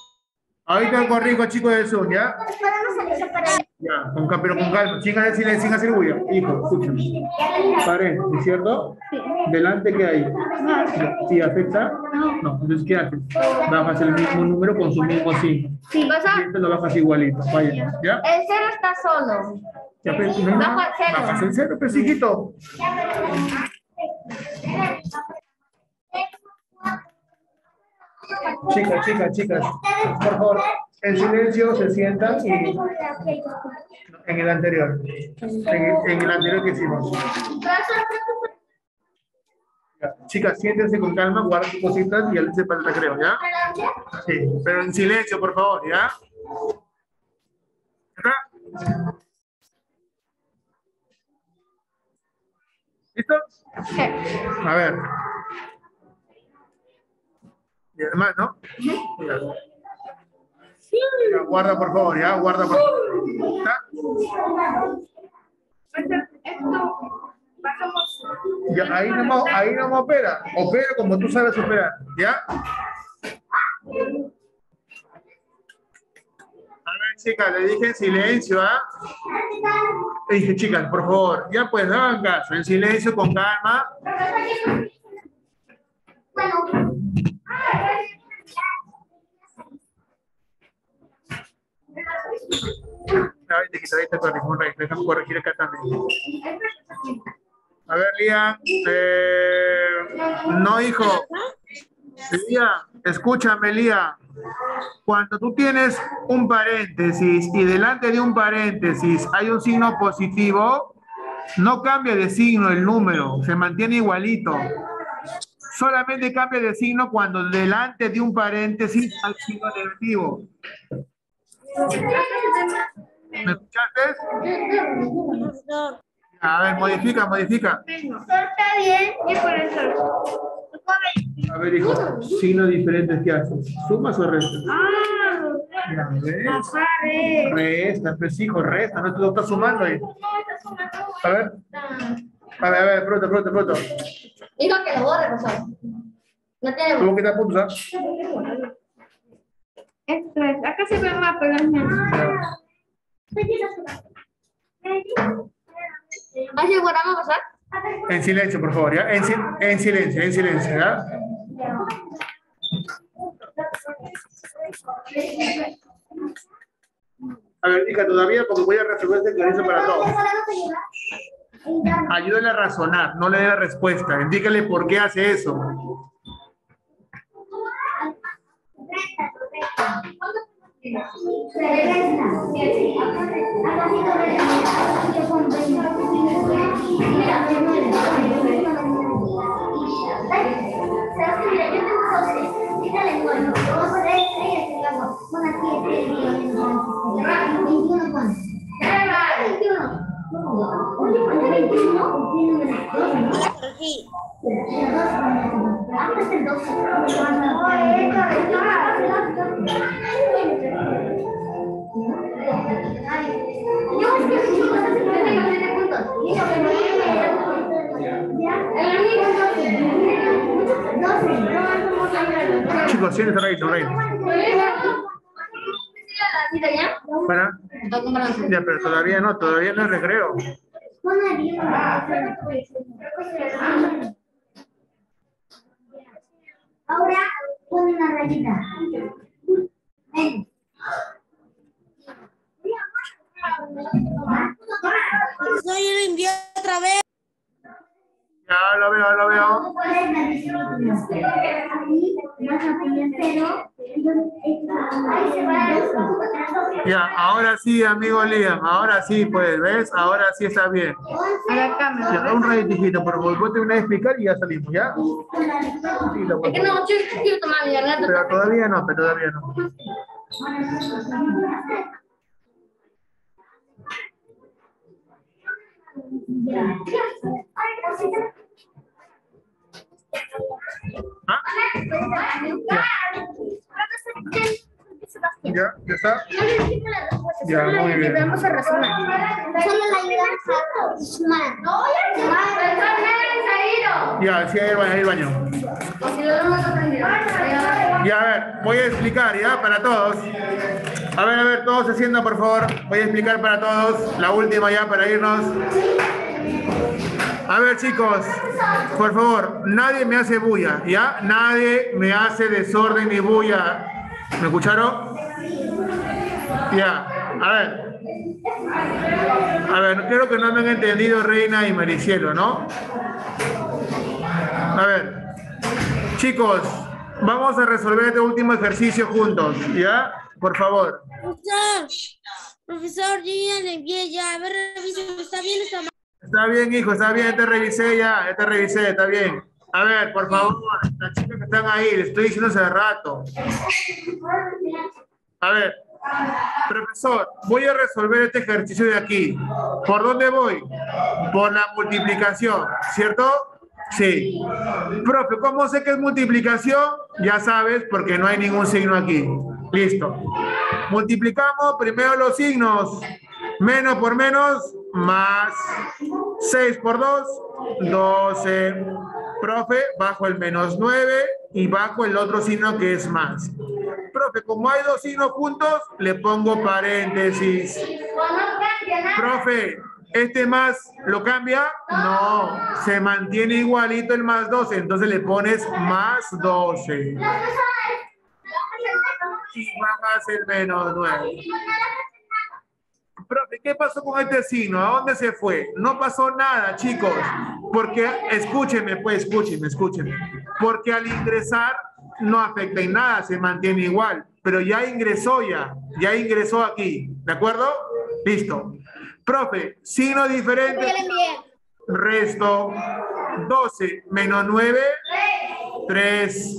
Ahorita corrijo, chicos del Zoom, ¿ya? Ya, con, pero con calma, sin hacer sin hacer bulla. Hijo, escúchame. Pared, ¿no es cierto? Delante, ¿qué hay? ¿Sí afecta? No, entonces, ¿qué haces? Bajas el mismo número con su mismo signo. Sí, Y profesor, este lo bajas igualito. Vaya, ¿ya? el cero está solo. Ya, no. Bajo el cero. Bajas el cero, hijito. Chicas, chicas, chicas, por favor, en silencio se sientan y en el anterior. En el, en el anterior que hicimos. Chicas, siéntense con calma, guarden sus cositas y les sepa el recreo, ¿ya? Sí, pero en silencio, por favor, ¿ya? ¿Está? ¿Listo? A ver. Y además, ¿no? Ya. Guarda, por favor, ¿ya? Guarda, por favor. ¿Está? Ya, ahí nomás, ahí nomás opera. Opera como tú sabes operar, ¿ya? A ver, chicas, le dije en silencio, ¿ah? Le dije, chicas, por favor, ya pues, hagan caso, en silencio, con calma. A ver, Lía. eh, no, hijo. Lía, escúchame, Lía. Cuando tú tienes un paréntesis y delante de un paréntesis hay un signo positivo, no cambia de signo el número, se mantiene igualito. Solamente cambia de signo cuando delante de un paréntesis hay signo negativo. ¿Me escuchaste? A ver, modifica, modifica. Está bien y por eso. A ver, hijo, signos diferentes que haces. ¿Sumas o restas? Ah. Pare. Resta, pues hijo, resta, no te lo estás sumando ahí. A ver. A ver, a ver, pronto, pronto, pronto. Dijo que lo borre, profesor. No tiene ¿Cómo que te puntos, ah? Es tres. Acá se ve más, pero es menos. ¿Así guardamos, profesor? En silencio, por favor, ¿ya? En, en silencio, en silencio, ¿ya? A ver, Nica, todavía, porque voy a resolver este ejercicio para todos. Ayúdale a razonar, no le dé la respuesta. Indícale por qué hace eso. Chicos, siéntate, rey, rey. Para. Ya, pero todavía no, todavía no es recreo. Ahora pon una rayita. Yo lo envié otra vez. Ya lo veo, lo veo. Ya, ahora sí, amigo Liam, ahora sí, pues, ¿ves? Ahora sí está bien. A la cámara. Ya, un ratito, por favor, vos terminar de explicar y ya salimos, ¿ya? Sí, lo Es que no, yo quiero tomar mi garganta. Pero todavía no, pero todavía no. ¿Ah? ¿Ya? ¿Ya está? Ya, muy bien. Vamos a razonar. Solo la ayudamos a sumar. Ya, sí, ahí baño, ahí baño. Ya, a ver, voy a explicar, ¿ya? Para todos. A ver, a ver, todos se sientan, por favor. Voy a explicar para todos. La última ya para irnos. A ver, chicos, por favor, nadie me hace bulla, ¿ya? Nadie me hace desorden ni bulla. ¿Me escucharon? Ya, a ver. A ver, creo que no me han entendido Reina y Maricielo, ¿no? A ver, chicos, vamos a resolver este último ejercicio juntos, ¿ya? Por favor. Profesor. Profesor, yo ya le. A ver, ¿está bien está mal? Está bien, hijo, está bien, te revisé ya, te revisé, está bien. A ver, por favor, las chicas que están ahí, les estoy diciendo hace rato. A ver, profesor, voy a resolver este ejercicio de aquí. ¿Por dónde voy? Por la multiplicación, ¿cierto? Sí. Profe, ¿cómo sé que es multiplicación? Ya sabes, porque no hay ningún signo aquí. Listo. Multiplicamos primero los signos. Menos por menos, más 6 por 2, 12. Profe, bajo el menos 9 y bajo el otro signo que es más. Profe, como hay dos signos juntos, le pongo paréntesis. Profe, ¿este más lo cambia? No, se mantiene igualito el más 12, entonces le pones más 12. Y bajas el menos 9. Profe, ¿qué pasó con este signo? ¿A dónde se fue? No pasó nada, chicos. Porque, escúchenme, pues, escúchenme, escúchenme. Porque al ingresar no afecta en nada, se mantiene igual. Pero ya ingresó ya, ya ingresó aquí. ¿De acuerdo? Listo. Profe, signo diferente. Resto 12 menos 9, 3.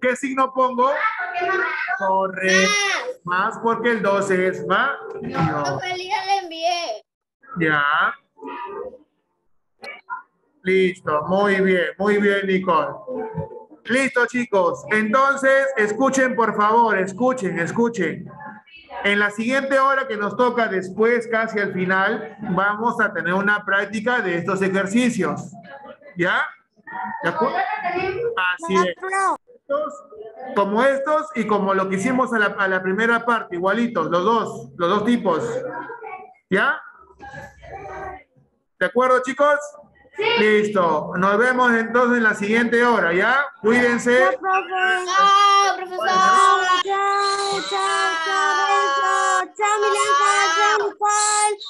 ¿Qué signo pongo? Correcto. Más porque el 12 es más. Profe, ya le envié. Ya. Listo, muy bien, muy bien, Nicole. Listo, chicos. Entonces, escuchen, por favor, escuchen, escuchen. En la siguiente hora que nos toca después, casi al final, vamos a tener una práctica de estos ejercicios. ¿Ya? ¿De acuerdo? Así es. Estos, como estos y como lo que hicimos a la, a la primera parte, igualitos, los dos, los dos tipos. ¿Ya? ¿De acuerdo, chicos? Listo. Nos vemos entonces en la siguiente hora, ¿ya? Cuídense. Chao, profesor. Chao, chao, chao, chao, chao, chao, Nicole.